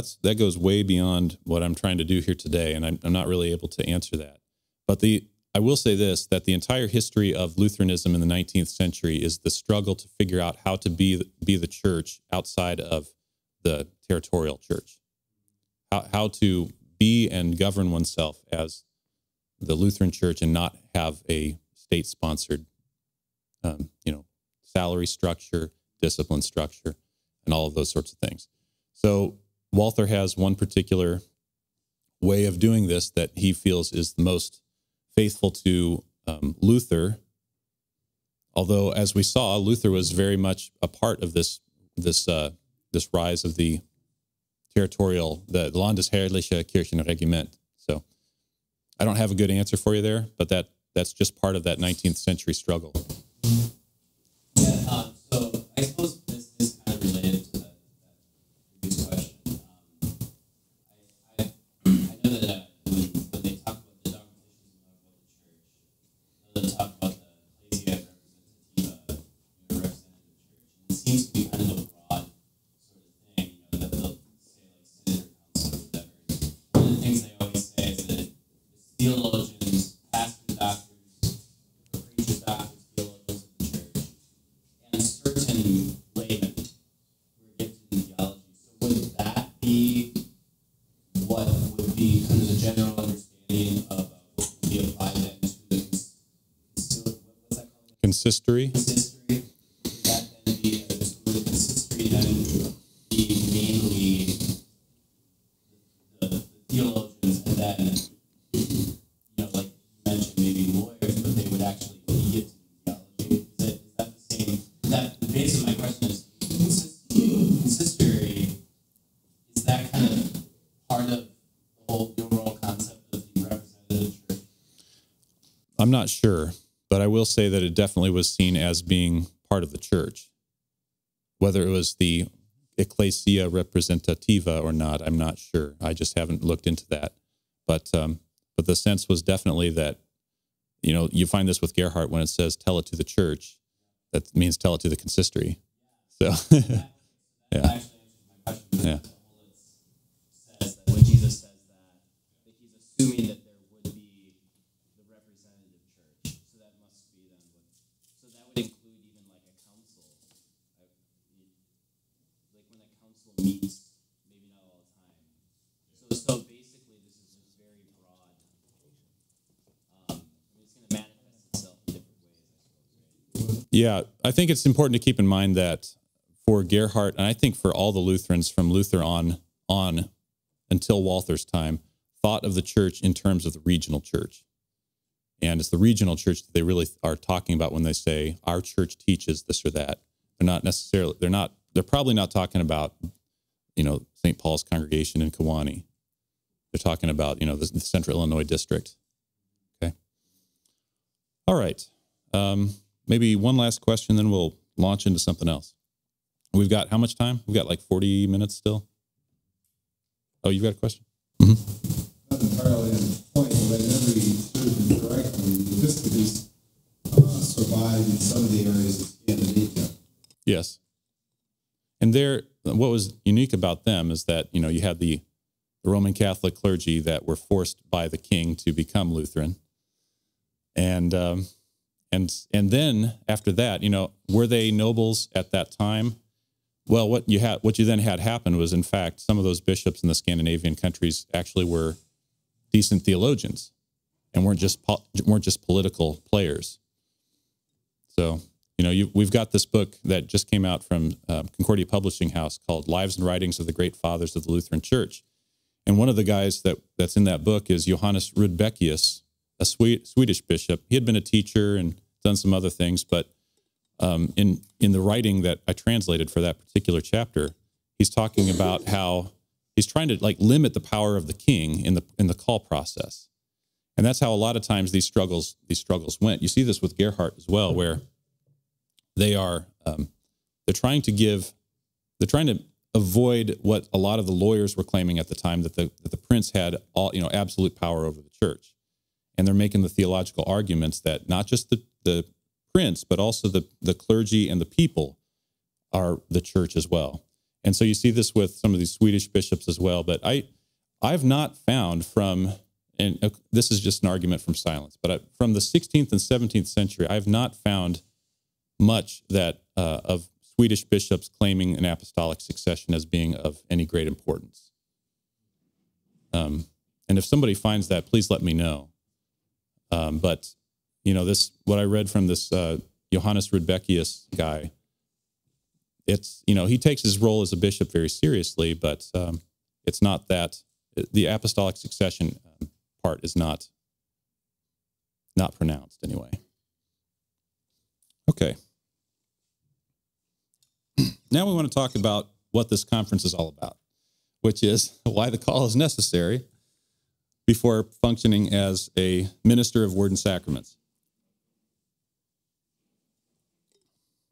that's that goes way beyond what I'm trying to do here today, and I'm, I'm not really able to answer that. But the I will say this: that the entire history of Lutheranism in the 19th century is the struggle to figure out how to be be the church outside of the territorial church, how how to be and govern oneself as the Lutheran Church and not have a state-sponsored, um, you know, salary structure, discipline structure, and all of those sorts of things. So Walther has one particular way of doing this that he feels is the most faithful to um, Luther. Although, as we saw, Luther was very much a part of this this uh, this rise of the territorial, the Landesherrliche Kirchenregiment. So, I don't have a good answer for you there, but that that's just part of that 19th century struggle. Not sure, but I will say that it definitely was seen as being part of the church. Whether it was the Ecclesia Representativa or not, I'm not sure. I just haven't looked into that. But um, but the sense was definitely that, you know, you find this with Gerhard when it says "tell it to the church," that means tell it to the consistory. So, yeah, actually answers my question. because Yeah. Yeah. I think it's important to keep in mind that for Gerhard, and I think for all the Lutherans from Luther on on until Walther's time, thought of the church in terms of the regional church. And it's the regional church that they really are talking about when they say our church teaches this or that. They're not necessarily, they're not, they're probably not talking about, you know, St. Paul's congregation in Kewanee. They're talking about, you know, the, the Central Illinois district. Okay. All right. Um, maybe one last question, then we'll launch into something else. We've got how much time? We've got like 40 minutes still. Oh, you've got a question? Mm-hmm. not entirely on point, but in every certain correctly, the uh, survived in some of the areas of Scandinavia. Yes. And there, what was unique about them is that, you know, you had the, the Roman Catholic clergy that were forced by the king to become Lutheran. And, um, and, and then after that, you know, were they nobles at that time? Well, what you had, what you then had happen was, in fact, some of those bishops in the Scandinavian countries actually were decent theologians and weren't just, weren't just political players. So, you know, you, we've got this book that just came out from um, Concordia Publishing House called Lives and Writings of the Great Fathers of the Lutheran Church. And one of the guys that, that's in that book is Johannes Rudbeckius, a Swe- Swedish bishop. He had been a teacher and done some other things, but um, in, in the writing that I translated for that particular chapter, he's talking about how he's trying to like limit the power of the king in the in the call process. And that's how a lot of times these struggles these struggles went. You see this with Gerhard as well, where they are um, they're trying to give they're trying to avoid what a lot of the lawyers were claiming at the time that the that the prince had all you know absolute power over the church, and they're making the theological arguments that not just the the prince but also the the clergy and the people are the church as well. And so you see this with some of these Swedish bishops as well. But I I've not found from and uh, this is just an argument from silence, but I, from the 16th and 17th century, I've not found much that uh, of Swedish bishops claiming an apostolic succession as being of any great importance. Um, and if somebody finds that, please let me know. Um, but you know, this what I read from this uh, Johannes Rudbeckius guy. It's you know he takes his role as a bishop very seriously, but um, it's not that the apostolic succession um, part is not not pronounced anyway. Okay. now we want to talk about what this conference is all about, which is why the call is necessary before functioning as a minister of word and sacraments.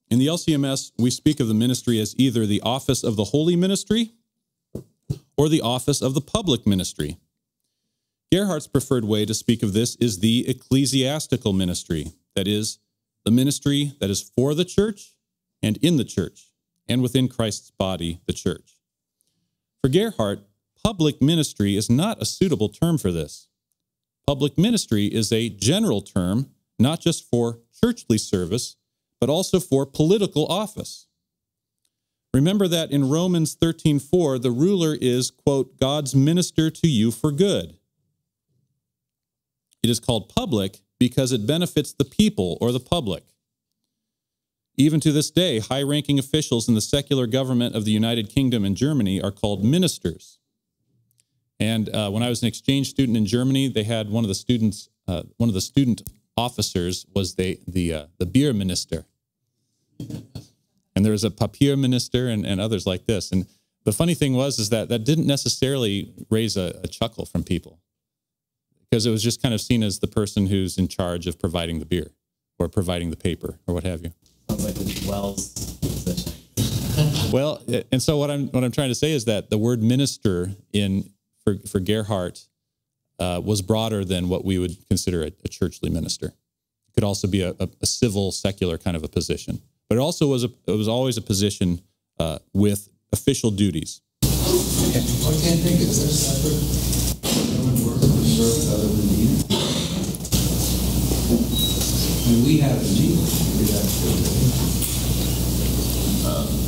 In the LCMS, we speak of the ministry as either the office of the holy ministry or the office of the public ministry. Gerhard's preferred way to speak of this is the ecclesiastical ministry, that is, the ministry that is for the church and in the church, and within Christ's body, the church. For Gerhard, public ministry is not a suitable term for this. Public ministry is a general term, not just for churchly service, but also for political office. Remember that in Romans 13:4 the ruler is quote God's minister to you for good. It is called public because it benefits the people or the public. Even to this day, high ranking officials in the secular government of the United Kingdom and Germany are called ministers. And uh, when I was an exchange student in Germany, they had one of the students, uh, one of the student officers was the the uh, the beer minister, and there was a papier minister and, and others like this. And the funny thing was is that that didn't necessarily raise a, a chuckle from people because it was just kind of seen as the person who's in charge of providing the beer or providing the paper or what have you. Sounds like a Wells position. Well, and so what I'm what I'm trying to say is that the word minister in for for Gerhard uh, was broader than what we would consider a, a churchly minister. It could also be a, a, a, civil, secular kind of a position, but it also was a, it was always a position uh, with official duties.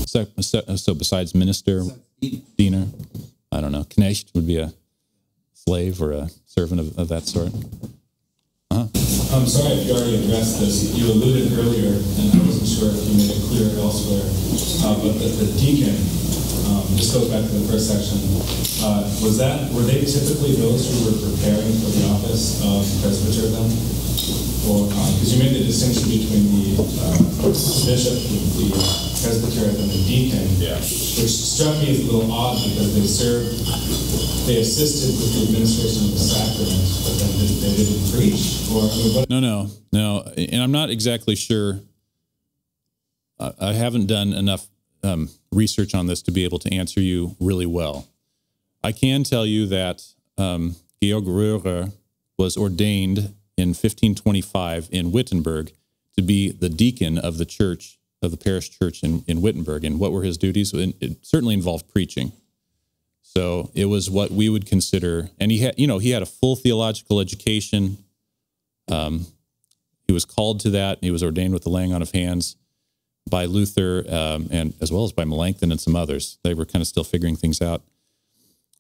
So, so, so besides minister, diener, I don't know, knecht would be a slave or a servant of, of that sort. Uh-huh. I'm sorry if you already addressed this. You alluded earlier, and I wasn't sure if you made it clear elsewhere, uh, but the, the deacon um, this goes back to the first section. Uh, was that, were they typically those who were preparing for the office of presbyter then? Or, because you made the distinction between the uh, bishop, the presbyter, and the deacon, which struck me as a little odd because they served, they assisted with the administration of the sacrament, but then they, they didn't preach? Or, I mean, No, no, no. And I'm not exactly sure. I I haven't done enough um, research on this to be able to answer you really well. I can tell you that um, Georg Rörer was ordained in 1525 in Wittenberg to be the deacon of the church, of the parish church in, in Wittenberg. And what were his duties? It, certainly involved preaching. So it was what we would consider, and he had, you know, he had a full theological education. Um, he was called to that. He was ordained with the laying on of hands by Luther, um, and as well as by Melanchthon and some others. They were kind of still figuring things out.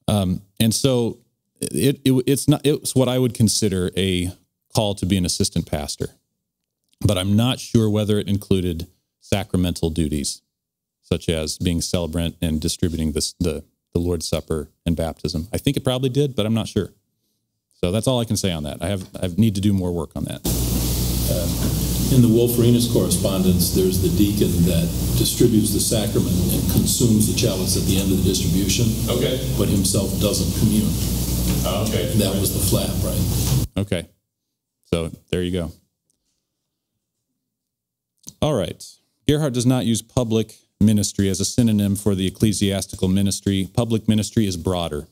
Um, and so it, it it's not it's what I would consider a call to be an assistant pastor, but I'm not sure whether it included sacramental duties, such as being celebrant and distributing this, the the Lord's Supper and baptism. I think it probably did, but I'm not sure. So that's all I can say on that. I have I need to do more work on that. Uh, in the Wolferinus correspondence, there's the deacon that distributes the sacrament and consumes the chalice at the end of the distribution, okay, but himself doesn't commune. Oh, okay. That was the flap, right? Okay. So there you go. All right. Gerhard does not use public ministry as a synonym for the ecclesiastical ministry. Public ministry is broader.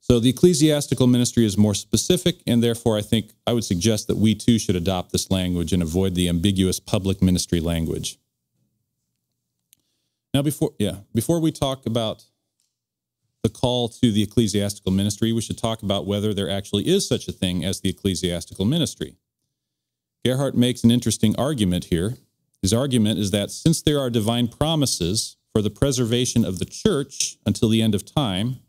So the ecclesiastical ministry is more specific, and therefore I think I would suggest that we too should adopt this language and avoid the ambiguous public ministry language. Now, before yeah, before we talk about the call to the ecclesiastical ministry, we should talk about whether there actually is such a thing as the ecclesiastical ministry. Gerhard makes an interesting argument here. His argument is that since there are divine promises for the preservation of the church until the end of time,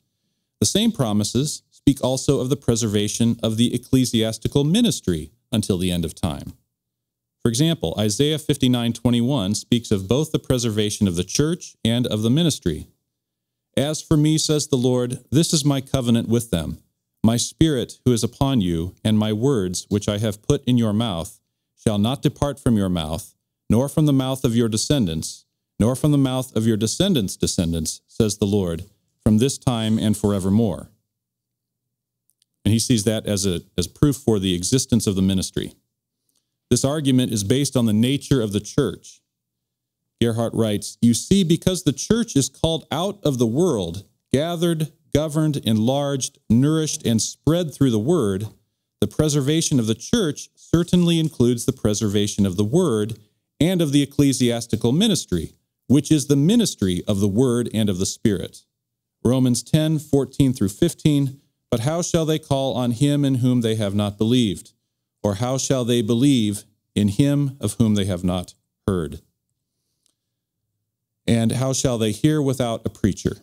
the same promises speak also of the preservation of the ecclesiastical ministry until the end of time. For example, Isaiah 59:21 speaks of both the preservation of the church and of the ministry. As for me, says the Lord, this is my covenant with them, my spirit who is upon you, and my words which I have put in your mouth shall not depart from your mouth, nor from the mouth of your descendants, nor from the mouth of your descendants' descendants, says the Lord, from this time and forevermore. And he sees that as a as proof for the existence of the ministry. This argument is based on the nature of the church. Gerhard writes, You see, because the church is called out of the world, gathered, governed, enlarged, nourished, and spread through the word, the preservation of the church certainly includes the preservation of the word and of the ecclesiastical ministry, which is the ministry of the word and of the spirit. Romans 10, 14 through 15. But how shall they call on him in whom they have not believed? Or how shall they believe in him of whom they have not heard? And how shall they hear without a preacher?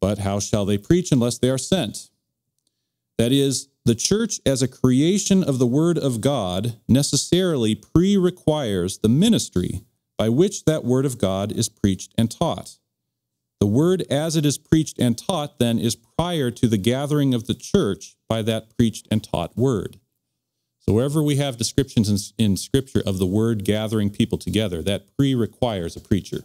But how shall they preach unless they are sent? That is, the church as a creation of the Word of God necessarily pre requires the ministry by which that Word of God is preached and taught. The Word as it is preached and taught then is prior to the gathering of the church by that preached and taught Word. So wherever we have descriptions in, in Scripture of the Word gathering people together, that pre requires a preacher.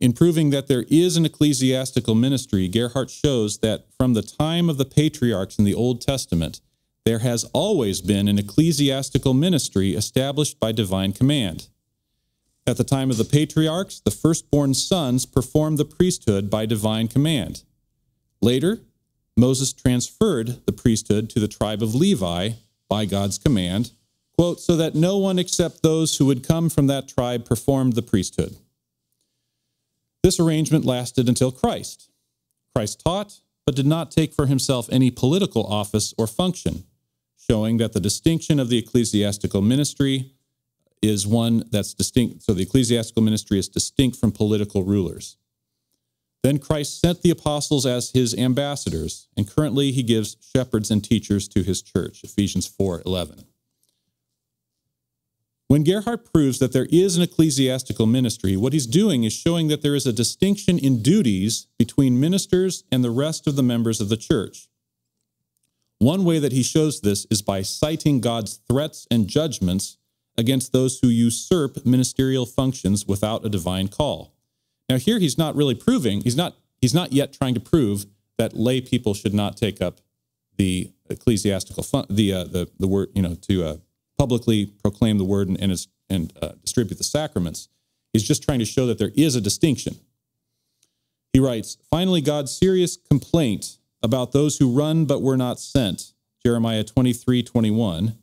In proving that there is an ecclesiastical ministry, Gerhard shows that from the time of the patriarchs in the Old Testament, there has always been an ecclesiastical ministry established by divine command. At the time of the patriarchs, the firstborn sons performed the priesthood by divine command. Later, Moses transferred the priesthood to the tribe of Levi by God's command, quote, so that no one except those who would come from that tribe performed the priesthood. This arrangement lasted until Christ. Christ taught, but did not take for himself any political office or function, showing that the distinction of the ecclesiastical ministry is one that's distinct. So the ecclesiastical ministry is distinct from political rulers. Then Christ sent the apostles as his ambassadors, and currently he gives shepherds and teachers to his church, Ephesians 4:11. When Gerhard proves that there is an ecclesiastical ministry, what he's doing is showing that there is a distinction in duties between ministers and the rest of the members of the church. One way that he shows this is by citing God's threats and judgments against those who usurp ministerial functions without a divine call. Now here he's not really proving, he's not he's not yet trying to prove that lay people should not take up the ecclesiastical fun, the uh, the the word, you know, to uh, publicly proclaim the word and and, and uh, distribute the sacraments. He's just trying to show that there is a distinction. He writes, finally, God's serious complaint about those who run but were not sent, Jeremiah 23, 21,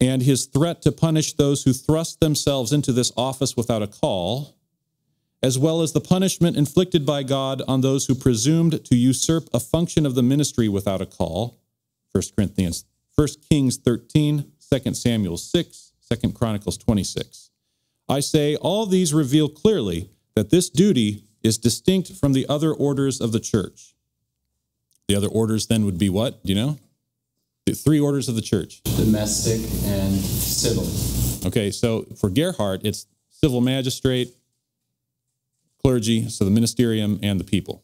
and his threat to punish those who thrust themselves into this office without a call, as well as the punishment inflicted by God on those who presumed to usurp a function of the ministry without a call, 1 Corinthians, 1 Kings 13, 2 Samuel 6, 2 Chronicles 26. I say all these reveal clearly that this duty is distinct from the other orders of the church. The other orders then would be what? Do you know? The three orders of the church. Domestic and civil. Okay, so for Gerhard, it's civil magistrate, clergy, so the ministerium and the people.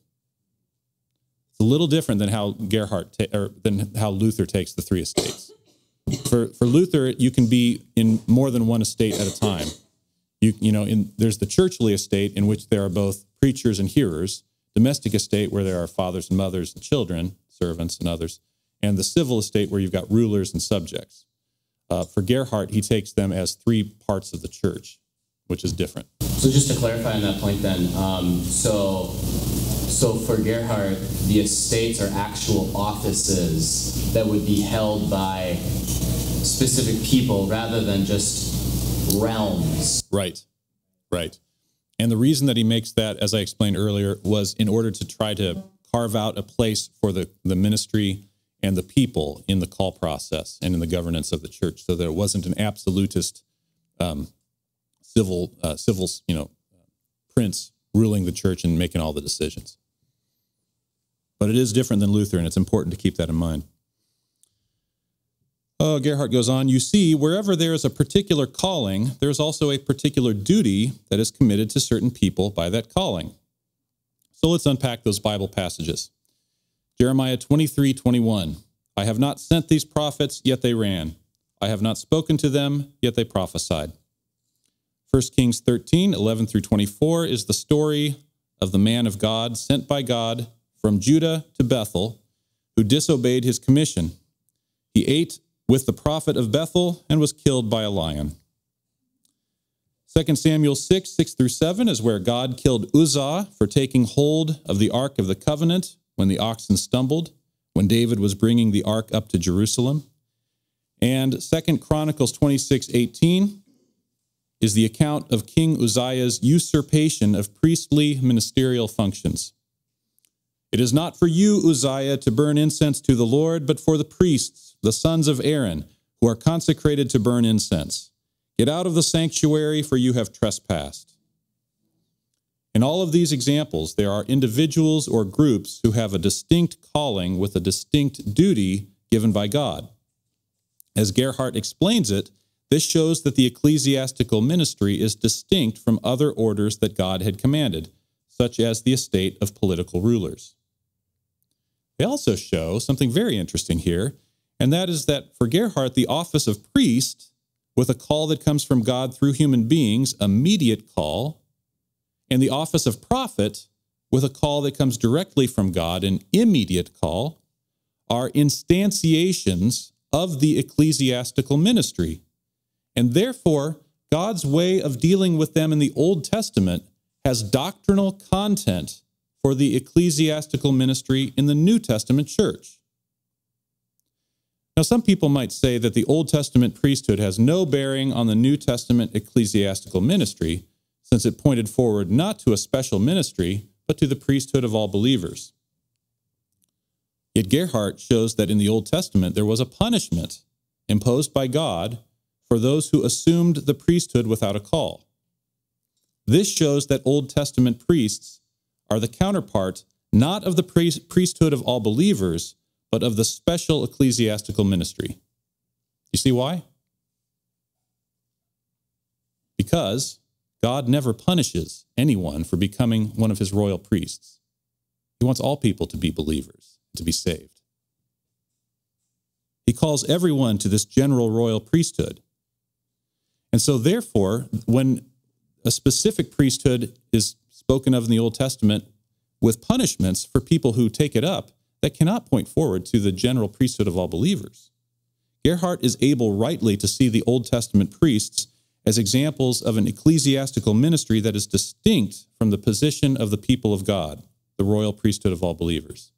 It's a little different than how Gerhard ta- or than how Luther takes the three estates. For for Luther, you can be in more than one estate at a time. You you know, in there's the churchly estate in which there are both preachers and hearers, domestic estate where there are fathers and mothers and children, servants and others, and the civil estate where you've got rulers and subjects. Uh, for Gerhard, he takes them as three parts of the church, which is different. So just to clarify on that point, then, um, so so for Gerhard, the estates are actual offices that would be held by specific people rather than just realms. Right, right. And the reason that he makes that, as I explained earlier, was in order to try to carve out a place for the, the ministry and the people in the call process and in the governance of the church, so that it wasn't an absolutist um, civil, uh, civil, you know, prince ruling the church and making all the decisions. But it is different than Luther, and it's important to keep that in mind. Oh, Gerhard goes on, you see, wherever there is a particular calling, there's also a particular duty that is committed to certain people by that calling. So let's unpack those Bible passages. Jeremiah 23, 21. I have not sent these prophets, yet they ran. I have not spoken to them, yet they prophesied. 1 Kings 13, 11 through 24 is the story of the man of God sent by God from Judah to Bethel, who disobeyed his commission. He ate with the prophet of Bethel and was killed by a lion. 2 Samuel 6, 6 through 7 is where God killed Uzzah for taking hold of the Ark of the Covenant when the oxen stumbled, when David was bringing the Ark up to Jerusalem. And 2 Chronicles 26, 18 is the account of King Uzziah's usurpation of priestly ministerial functions. It is not for you, Uzziah, to burn incense to the Lord, but for the priests, the sons of Aaron, who are consecrated to burn incense. Get out of the sanctuary, for you have trespassed. In all of these examples, there are individuals or groups who have a distinct calling with a distinct duty given by God. As Gerhard explains it, this shows that the ecclesiastical ministry is distinct from other orders that God had commanded, such as the estate of political rulers. They also show something very interesting here, and that is that for Gerhard, the office of priest, with a call that comes from God through human beings, immediate call, and the office of prophet, with a call that comes directly from God, an immediate call, are instantiations of the ecclesiastical ministry. And therefore, God's way of dealing with them in the Old Testament has doctrinal content for the ecclesiastical ministry in the New Testament church. Now, some people might say that the Old Testament priesthood has no bearing on the New Testament ecclesiastical ministry, since it pointed forward not to a special ministry, but to the priesthood of all believers. Yet Gerhard shows that in the Old Testament there was a punishment imposed by God for those who assumed the priesthood without a call. This shows that Old Testament priests are the counterpart not of the priesthood of all believers, but of the special ecclesiastical ministry. You see why? because God never punishes anyone for becoming one of his royal priests. He wants all people to be believers, to be saved. He calls everyone to this general royal priesthood. And so, therefore, when a specific priesthood is spoken of in the Old Testament with punishments for people who take it up, that cannot point forward to the general priesthood of all believers. Gerhard is able rightly to see the Old Testament priests as examples of an ecclesiastical ministry that is distinct from the position of the people of God, the royal priesthood of all believers.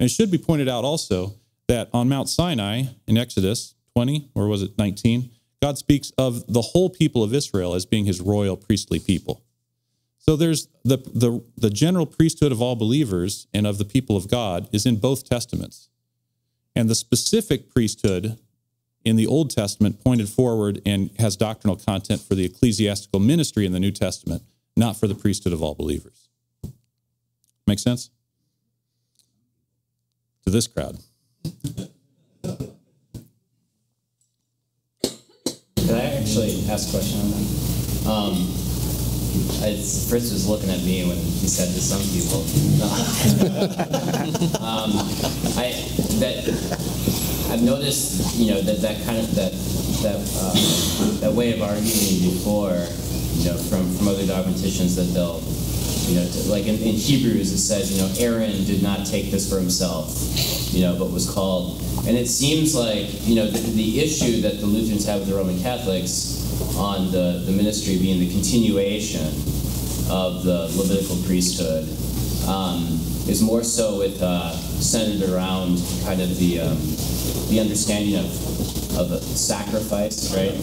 And it should be pointed out also that on Mount Sinai in Exodus 20, or was it 19, God speaks of the whole people of Israel as being his royal priestly people. So there's the, the, the general priesthood of all believers and of the people of God is in both testaments. And the specific priesthood in the Old Testament pointed forward and has doctrinal content for the ecclesiastical ministry in the New Testament, not for the priesthood of all believers. Make sense? To this crowd. Could I actually ask a question on that? Um, Fritz was looking at me when he said to some people. um, I that I've noticed, you know, that that kind of that that uh, that way of arguing before, you know, from from other dogmaticians that they'll, you know, like in, in Hebrews it says, you know, Aaron did not take this for himself, you know, but was called. And it seems like, you know, the, the issue that the Lutherans have with the Roman Catholics on the, the ministry being the continuation of the Levitical priesthood um, is more so with uh, centered around kind of the um, the understanding of of a sacrifice, right?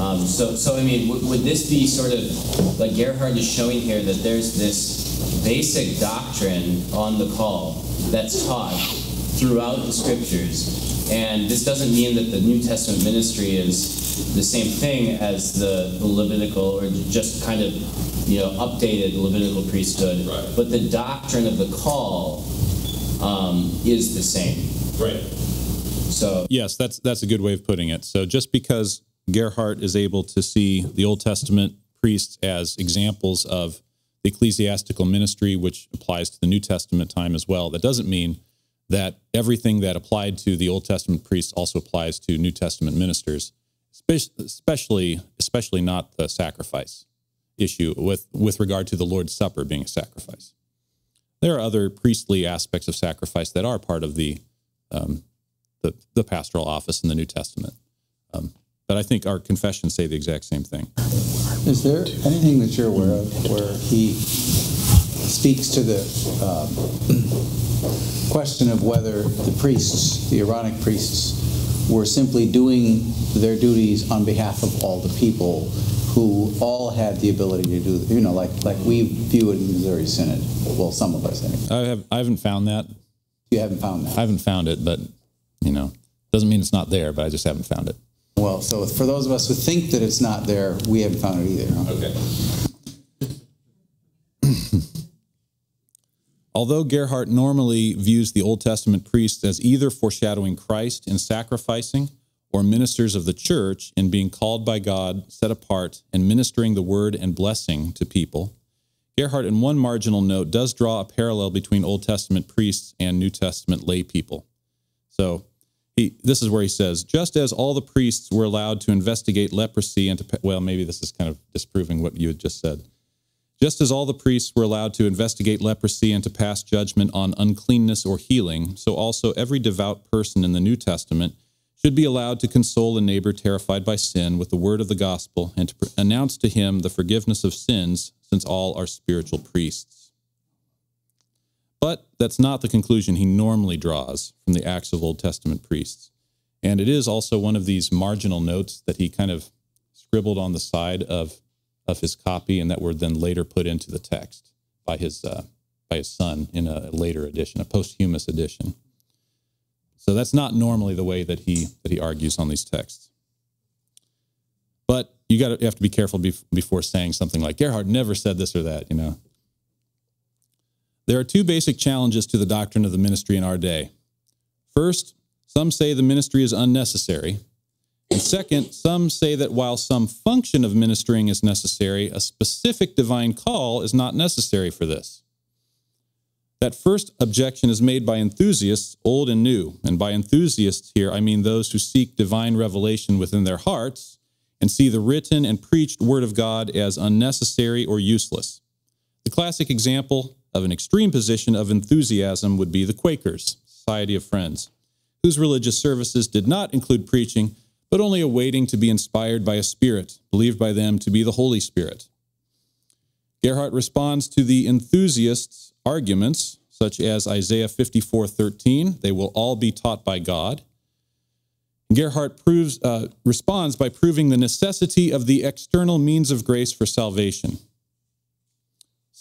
Um, so, so I mean, w- would this be sort of like Gerhard is showing here that there's this basic doctrine on the call that's taught throughout the scriptures, and this doesn't mean that the New Testament ministry is the same thing as the, the Levitical or just kind of you know updated Levitical priesthood, Right. but the doctrine of the call um, is the same. Right. So Yes, that's that's a good way of putting it. So just because Gerhard is able to see the Old Testament priests as examples of the ecclesiastical ministry, which applies to the New Testament time as well, that doesn't mean that everything that applied to the Old Testament priests also applies to New Testament ministers, especially especially not the sacrifice issue with with regard to the Lord's Supper being a sacrifice. There are other priestly aspects of sacrifice that are part of the um, the, the pastoral office in the New Testament. Um, but I think our confessions say the exact same thing. Is there anything that you're aware of where he speaks to the um, question of whether the priests, the Aaronic priests, were simply doing their duties on behalf of all the people who all had the ability to do, you know, like like we view it in the Missouri Synod. Well, some of us anyway. I have I haven't found that. You haven't found that. I haven't found it, but you know, doesn't mean it's not there. But I just haven't found it. Well, so for those of us who think that it's not there, we haven't found it either. huh? Okay. Although Gerhard normally views the Old Testament priests as either foreshadowing Christ in sacrificing or ministers of the church in being called by God, set apart, and ministering the word and blessing to people, Gerhard, in one marginal note, does draw a parallel between Old Testament priests and New Testament lay people. So he, this is where he says, just as all the priests were allowed to investigate leprosy and to, well, maybe this is kind of disproving what you had just said. Just as all the priests were allowed to investigate leprosy and to pass judgment on uncleanness or healing, so also every devout person in the New Testament should be allowed to console a neighbor terrified by sin with the word of the gospel and to announce to him the forgiveness of sins, since all are spiritual priests. That's not the conclusion he normally draws from the acts of Old Testament priests. And it is also one of these marginal notes that he kind of scribbled on the side of, of his copy and that were then later put into the text by his, uh, by his son in a later edition, a posthumous edition. So that's not normally the way that he, that he argues on these texts. But you got to have to be careful bef- before saying something like Gerhard never said this or that, you know. There are two basic challenges to the doctrine of the ministry in our day. First, some say the ministry is unnecessary, And second, some say that while some function of ministering is necessary, a specific divine call is not necessary for this. That first objection is made by enthusiasts, old and new. And by enthusiasts here, I mean those who seek divine revelation within their hearts and see the written and preached Word of God as unnecessary or useless. The classic example of an extreme position of enthusiasm would be the Quakers, Society of Friends, whose religious services did not include preaching, but only a waiting to be inspired by a spirit, believed by them to be the Holy Spirit. Gerhard responds to the enthusiasts' arguments, such as Isaiah 54:13, they will all be taught by God. Gerhard proves, uh, responds by proving the necessity of the external means of grace for salvation.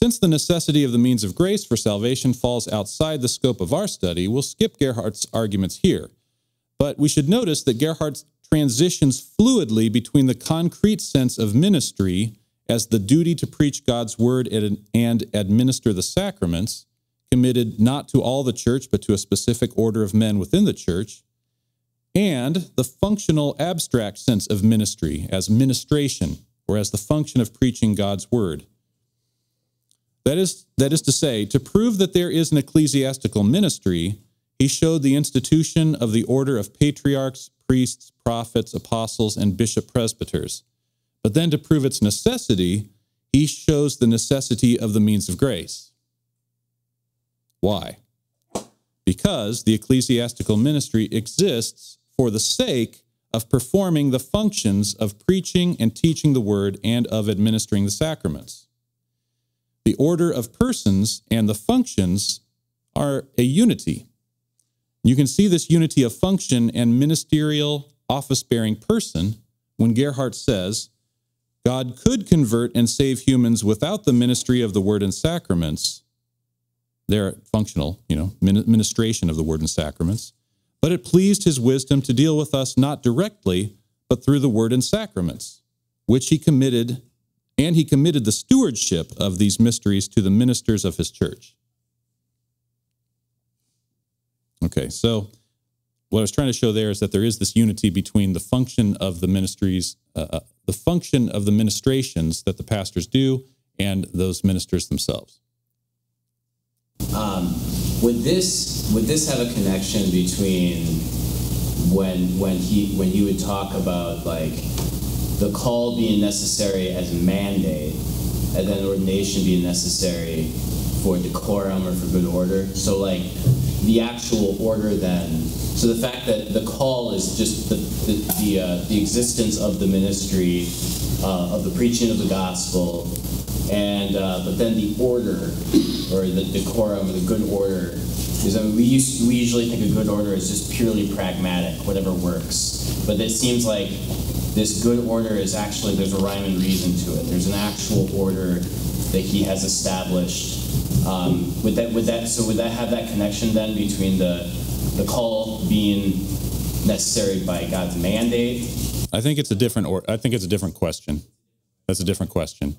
Since the necessity of the means of grace for salvation falls outside the scope of our study, we'll skip Gerhard's arguments here. But we should notice that Gerhard transitions fluidly between the concrete sense of ministry as the duty to preach God's word and administer the sacraments, committed not to all the church, but to a specific order of men within the church, and the functional abstract sense of ministry as ministration, or as the function of preaching God's word. That is, that is to say, to prove that there is an ecclesiastical ministry, he showed the institution of the order of patriarchs, priests, prophets, apostles, and bishop presbyters. But then to prove its necessity, he shows the necessity of the means of grace. Why? Because the ecclesiastical ministry exists for the sake of performing the functions of preaching and teaching the word and of administering the sacraments. The order of persons and the functions are a unity. You can see this unity of function and ministerial office bearing person when Gerhard says, God could convert and save humans without the ministry of the word and sacraments. They're functional, you know, ministration of the word and sacraments. But it pleased his wisdom to deal with us not directly, but through the word and sacraments, which he committed, and he committed the stewardship of these mysteries to the ministers of his church. Okay, so what I was trying to show there is that there is this unity between the function of the ministries, uh, uh the function of the ministrations that the pastors do, and those ministers themselves. Um, would this would this have a connection between when when he when he would talk about like the call being necessary as a mandate, and then ordination being necessary for decorum or for good order? So like the actual order then. So the fact that the call is just the the the, uh, the existence of the ministry uh, of the preaching of the gospel, and uh, but then the order or the decorum or the good order is I mean, we used, we usually think a good order is just purely pragmatic, whatever works. But it seems like this good order is actually there's a rhyme and reason to it. There's an actual order that he has established. Um, would that would that so would that have that connection then between the the call being necessary by God's mandate? I think it's a different or I think it's a different question. That's a different question.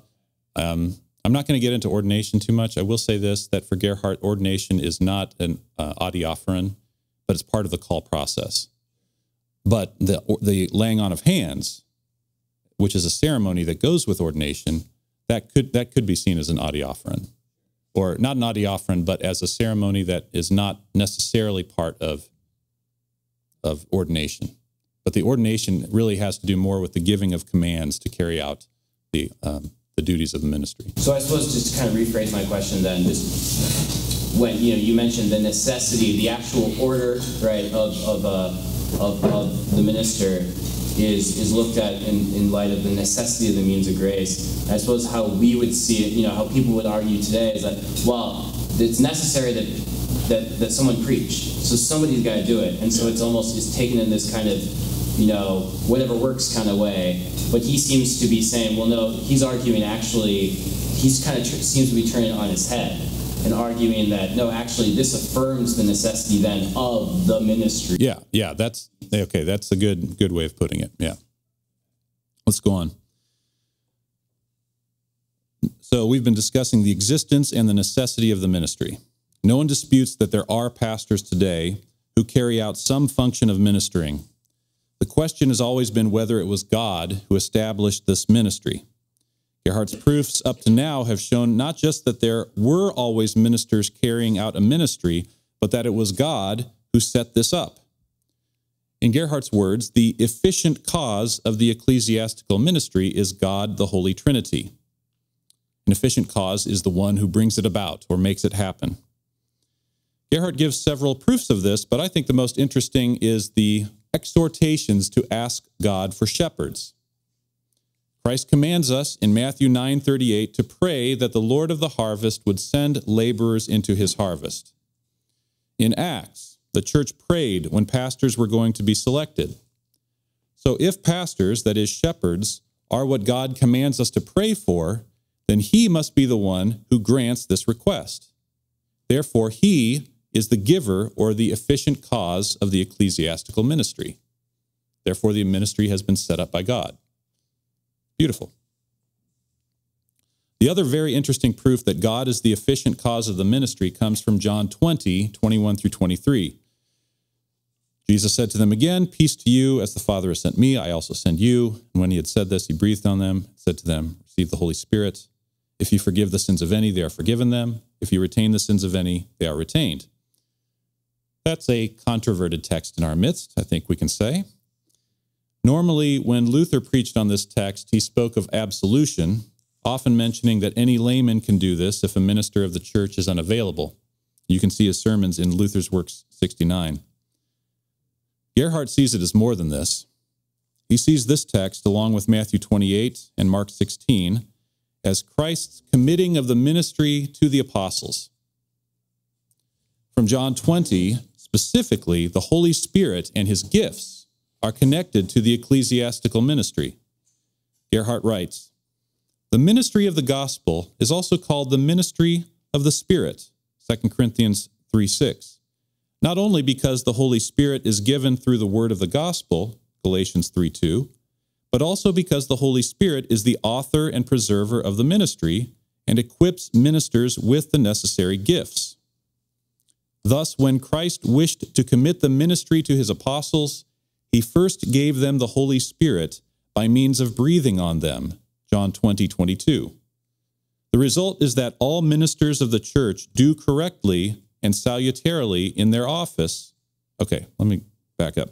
Um, I'm not going to get into ordination too much. I will say this: that for Gerhard, ordination is not an uh, but it's part of the call process. But the the laying on of hands, which is a ceremony that goes with ordination, that could that could be seen as an adiaphoron, or not an adiaphoron, but as a ceremony that is not necessarily part of of ordination. But the ordination really has to do more with the giving of commands to carry out the um, the duties of the ministry. So I suppose just to kind of rephrase my question then, just when you know you mentioned the necessity, the actual order, right, of of, uh, of, of the minister is is looked at in, in light of the necessity of the means of grace. I suppose how we would see it, you know, how people would argue today is that well, it's necessary that that, that someone preach, so somebody's got to do it, and so it's almost it's taken in this kind of you know, whatever works kind of way. But he seems to be saying, well, no, he's arguing actually, he's kind of seems to be turning on his head and arguing that no, actually, this affirms the necessity then of the ministry. Yeah, yeah, that's okay. That's a good good way of putting it. Yeah. Let's go on. So we've been discussing the existence and the necessity of the ministry. No one disputes that there are pastors today who carry out some function of ministering the question has always been whether it was God who established this ministry. Gerhard's proofs up to now have shown not just that there were always ministers carrying out a ministry, but that it was God who set this up. In Gerhard's words, the efficient cause of the ecclesiastical ministry is God, the Holy Trinity. An efficient cause is the one who brings it about or makes it happen. Gerhard gives several proofs of this, but I think the most interesting is the exhortations to ask God for shepherds. Christ commands us in Matthew 9:38 to pray that the Lord of the harvest would send laborers into his harvest. In Acts, the church prayed when pastors were going to be selected. So if pastors, that is shepherds, are what God commands us to pray for, then he must be the one who grants this request. Therefore, he is the giver or the efficient cause of the ecclesiastical ministry. Therefore, the ministry has been set up by God. Beautiful. The other very interesting proof that God is the efficient cause of the ministry comes from John 20, 21 through 23. Jesus said to them again, Peace to you, as the Father has sent me, I also send you. And when he had said this, he breathed on them, and said to them, Receive the Holy Spirit. If you forgive the sins of any, they are forgiven them. If you retain the sins of any, they are retained. That's a controverted text in our midst, I think we can say. Normally, when Luther preached on this text, he spoke of absolution, often mentioning that any layman can do this if a minister of the church is unavailable. You can see his sermons in Luther's Works 69. Gerhard sees it as more than this. He sees this text, along with Matthew 28 and Mark 16, as Christ's committing of the ministry to the apostles. From John 20, specifically, the Holy Spirit and his gifts are connected to the ecclesiastical ministry. Gerhard writes The ministry of the gospel is also called the ministry of the Spirit, 2 Corinthians 3 6. Not only because the Holy Spirit is given through the word of the gospel, Galatians 3 2, but also because the Holy Spirit is the author and preserver of the ministry and equips ministers with the necessary gifts. Thus, when Christ wished to commit the ministry to his apostles, he first gave them the Holy Spirit by means of breathing on them. John 20, 22. The result is that all ministers of the church do correctly and salutarily in their office. Okay, let me back up.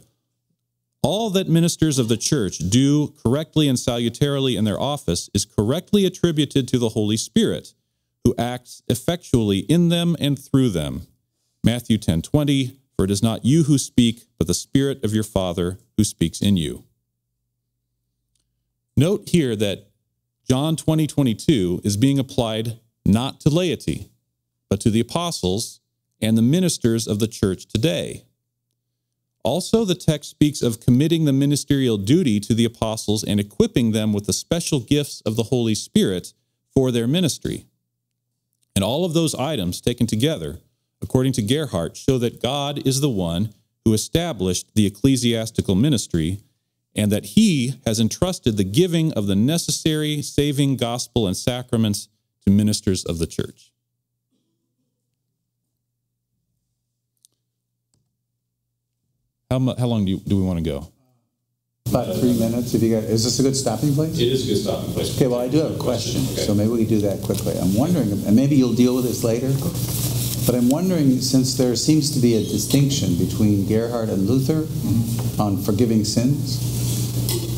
All that ministers of the church do correctly and salutarily in their office is correctly attributed to the Holy Spirit, who acts effectually in them and through them. Matthew 10 20, for it is not you who speak, but the Spirit of your Father who speaks in you. Note here that John 20, 22 is being applied not to laity, but to the apostles and the ministers of the church today. Also, the text speaks of committing the ministerial duty to the apostles and equipping them with the special gifts of the Holy Spirit for their ministry. And all of those items taken together according to Gerhard, show that God is the one who established the ecclesiastical ministry and that he has entrusted the giving of the necessary saving gospel and sacraments to ministers of the church. How, how long do, you, do we want to go? About three minutes, if you got, is this a good stopping place? It is a good stopping place. Okay, well, I do have a question, so maybe we can do that quickly. I'm wondering, and maybe you'll deal with this later, but I'm wondering, since there seems to be a distinction between Gerhard and Luther on forgiving sins,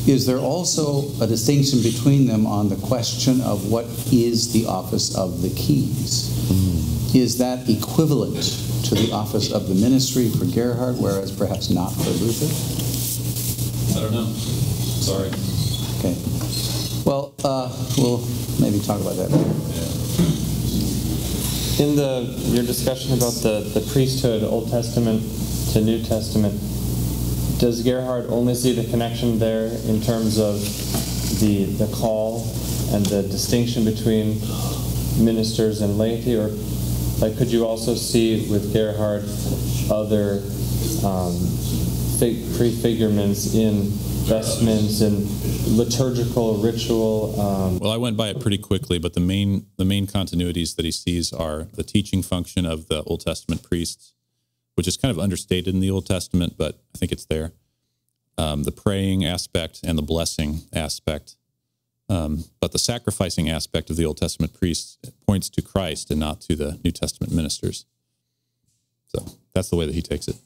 is there also a distinction between them on the question of what is the office of the keys? Is that equivalent to the office of the ministry for Gerhard, whereas perhaps not for Luther? I don't know. Sorry. Okay. Well, uh, we'll maybe talk about that later. In the your discussion about the, the priesthood, Old Testament to New Testament, does Gerhard only see the connection there in terms of the the call and the distinction between ministers and laity, or like could you also see with Gerhard other um, prefigurements in vestments and liturgical ritual. Um, well, I went by it pretty quickly, but the main the main continuities that he sees are the teaching function of the Old Testament priests, which is kind of understated in the Old Testament, but I think it's there. um, the praying aspect and the blessing aspect. Um, but the sacrificing aspect of the Old Testament priests points to Christ and not to the New Testament ministers. So that's the way that he takes it.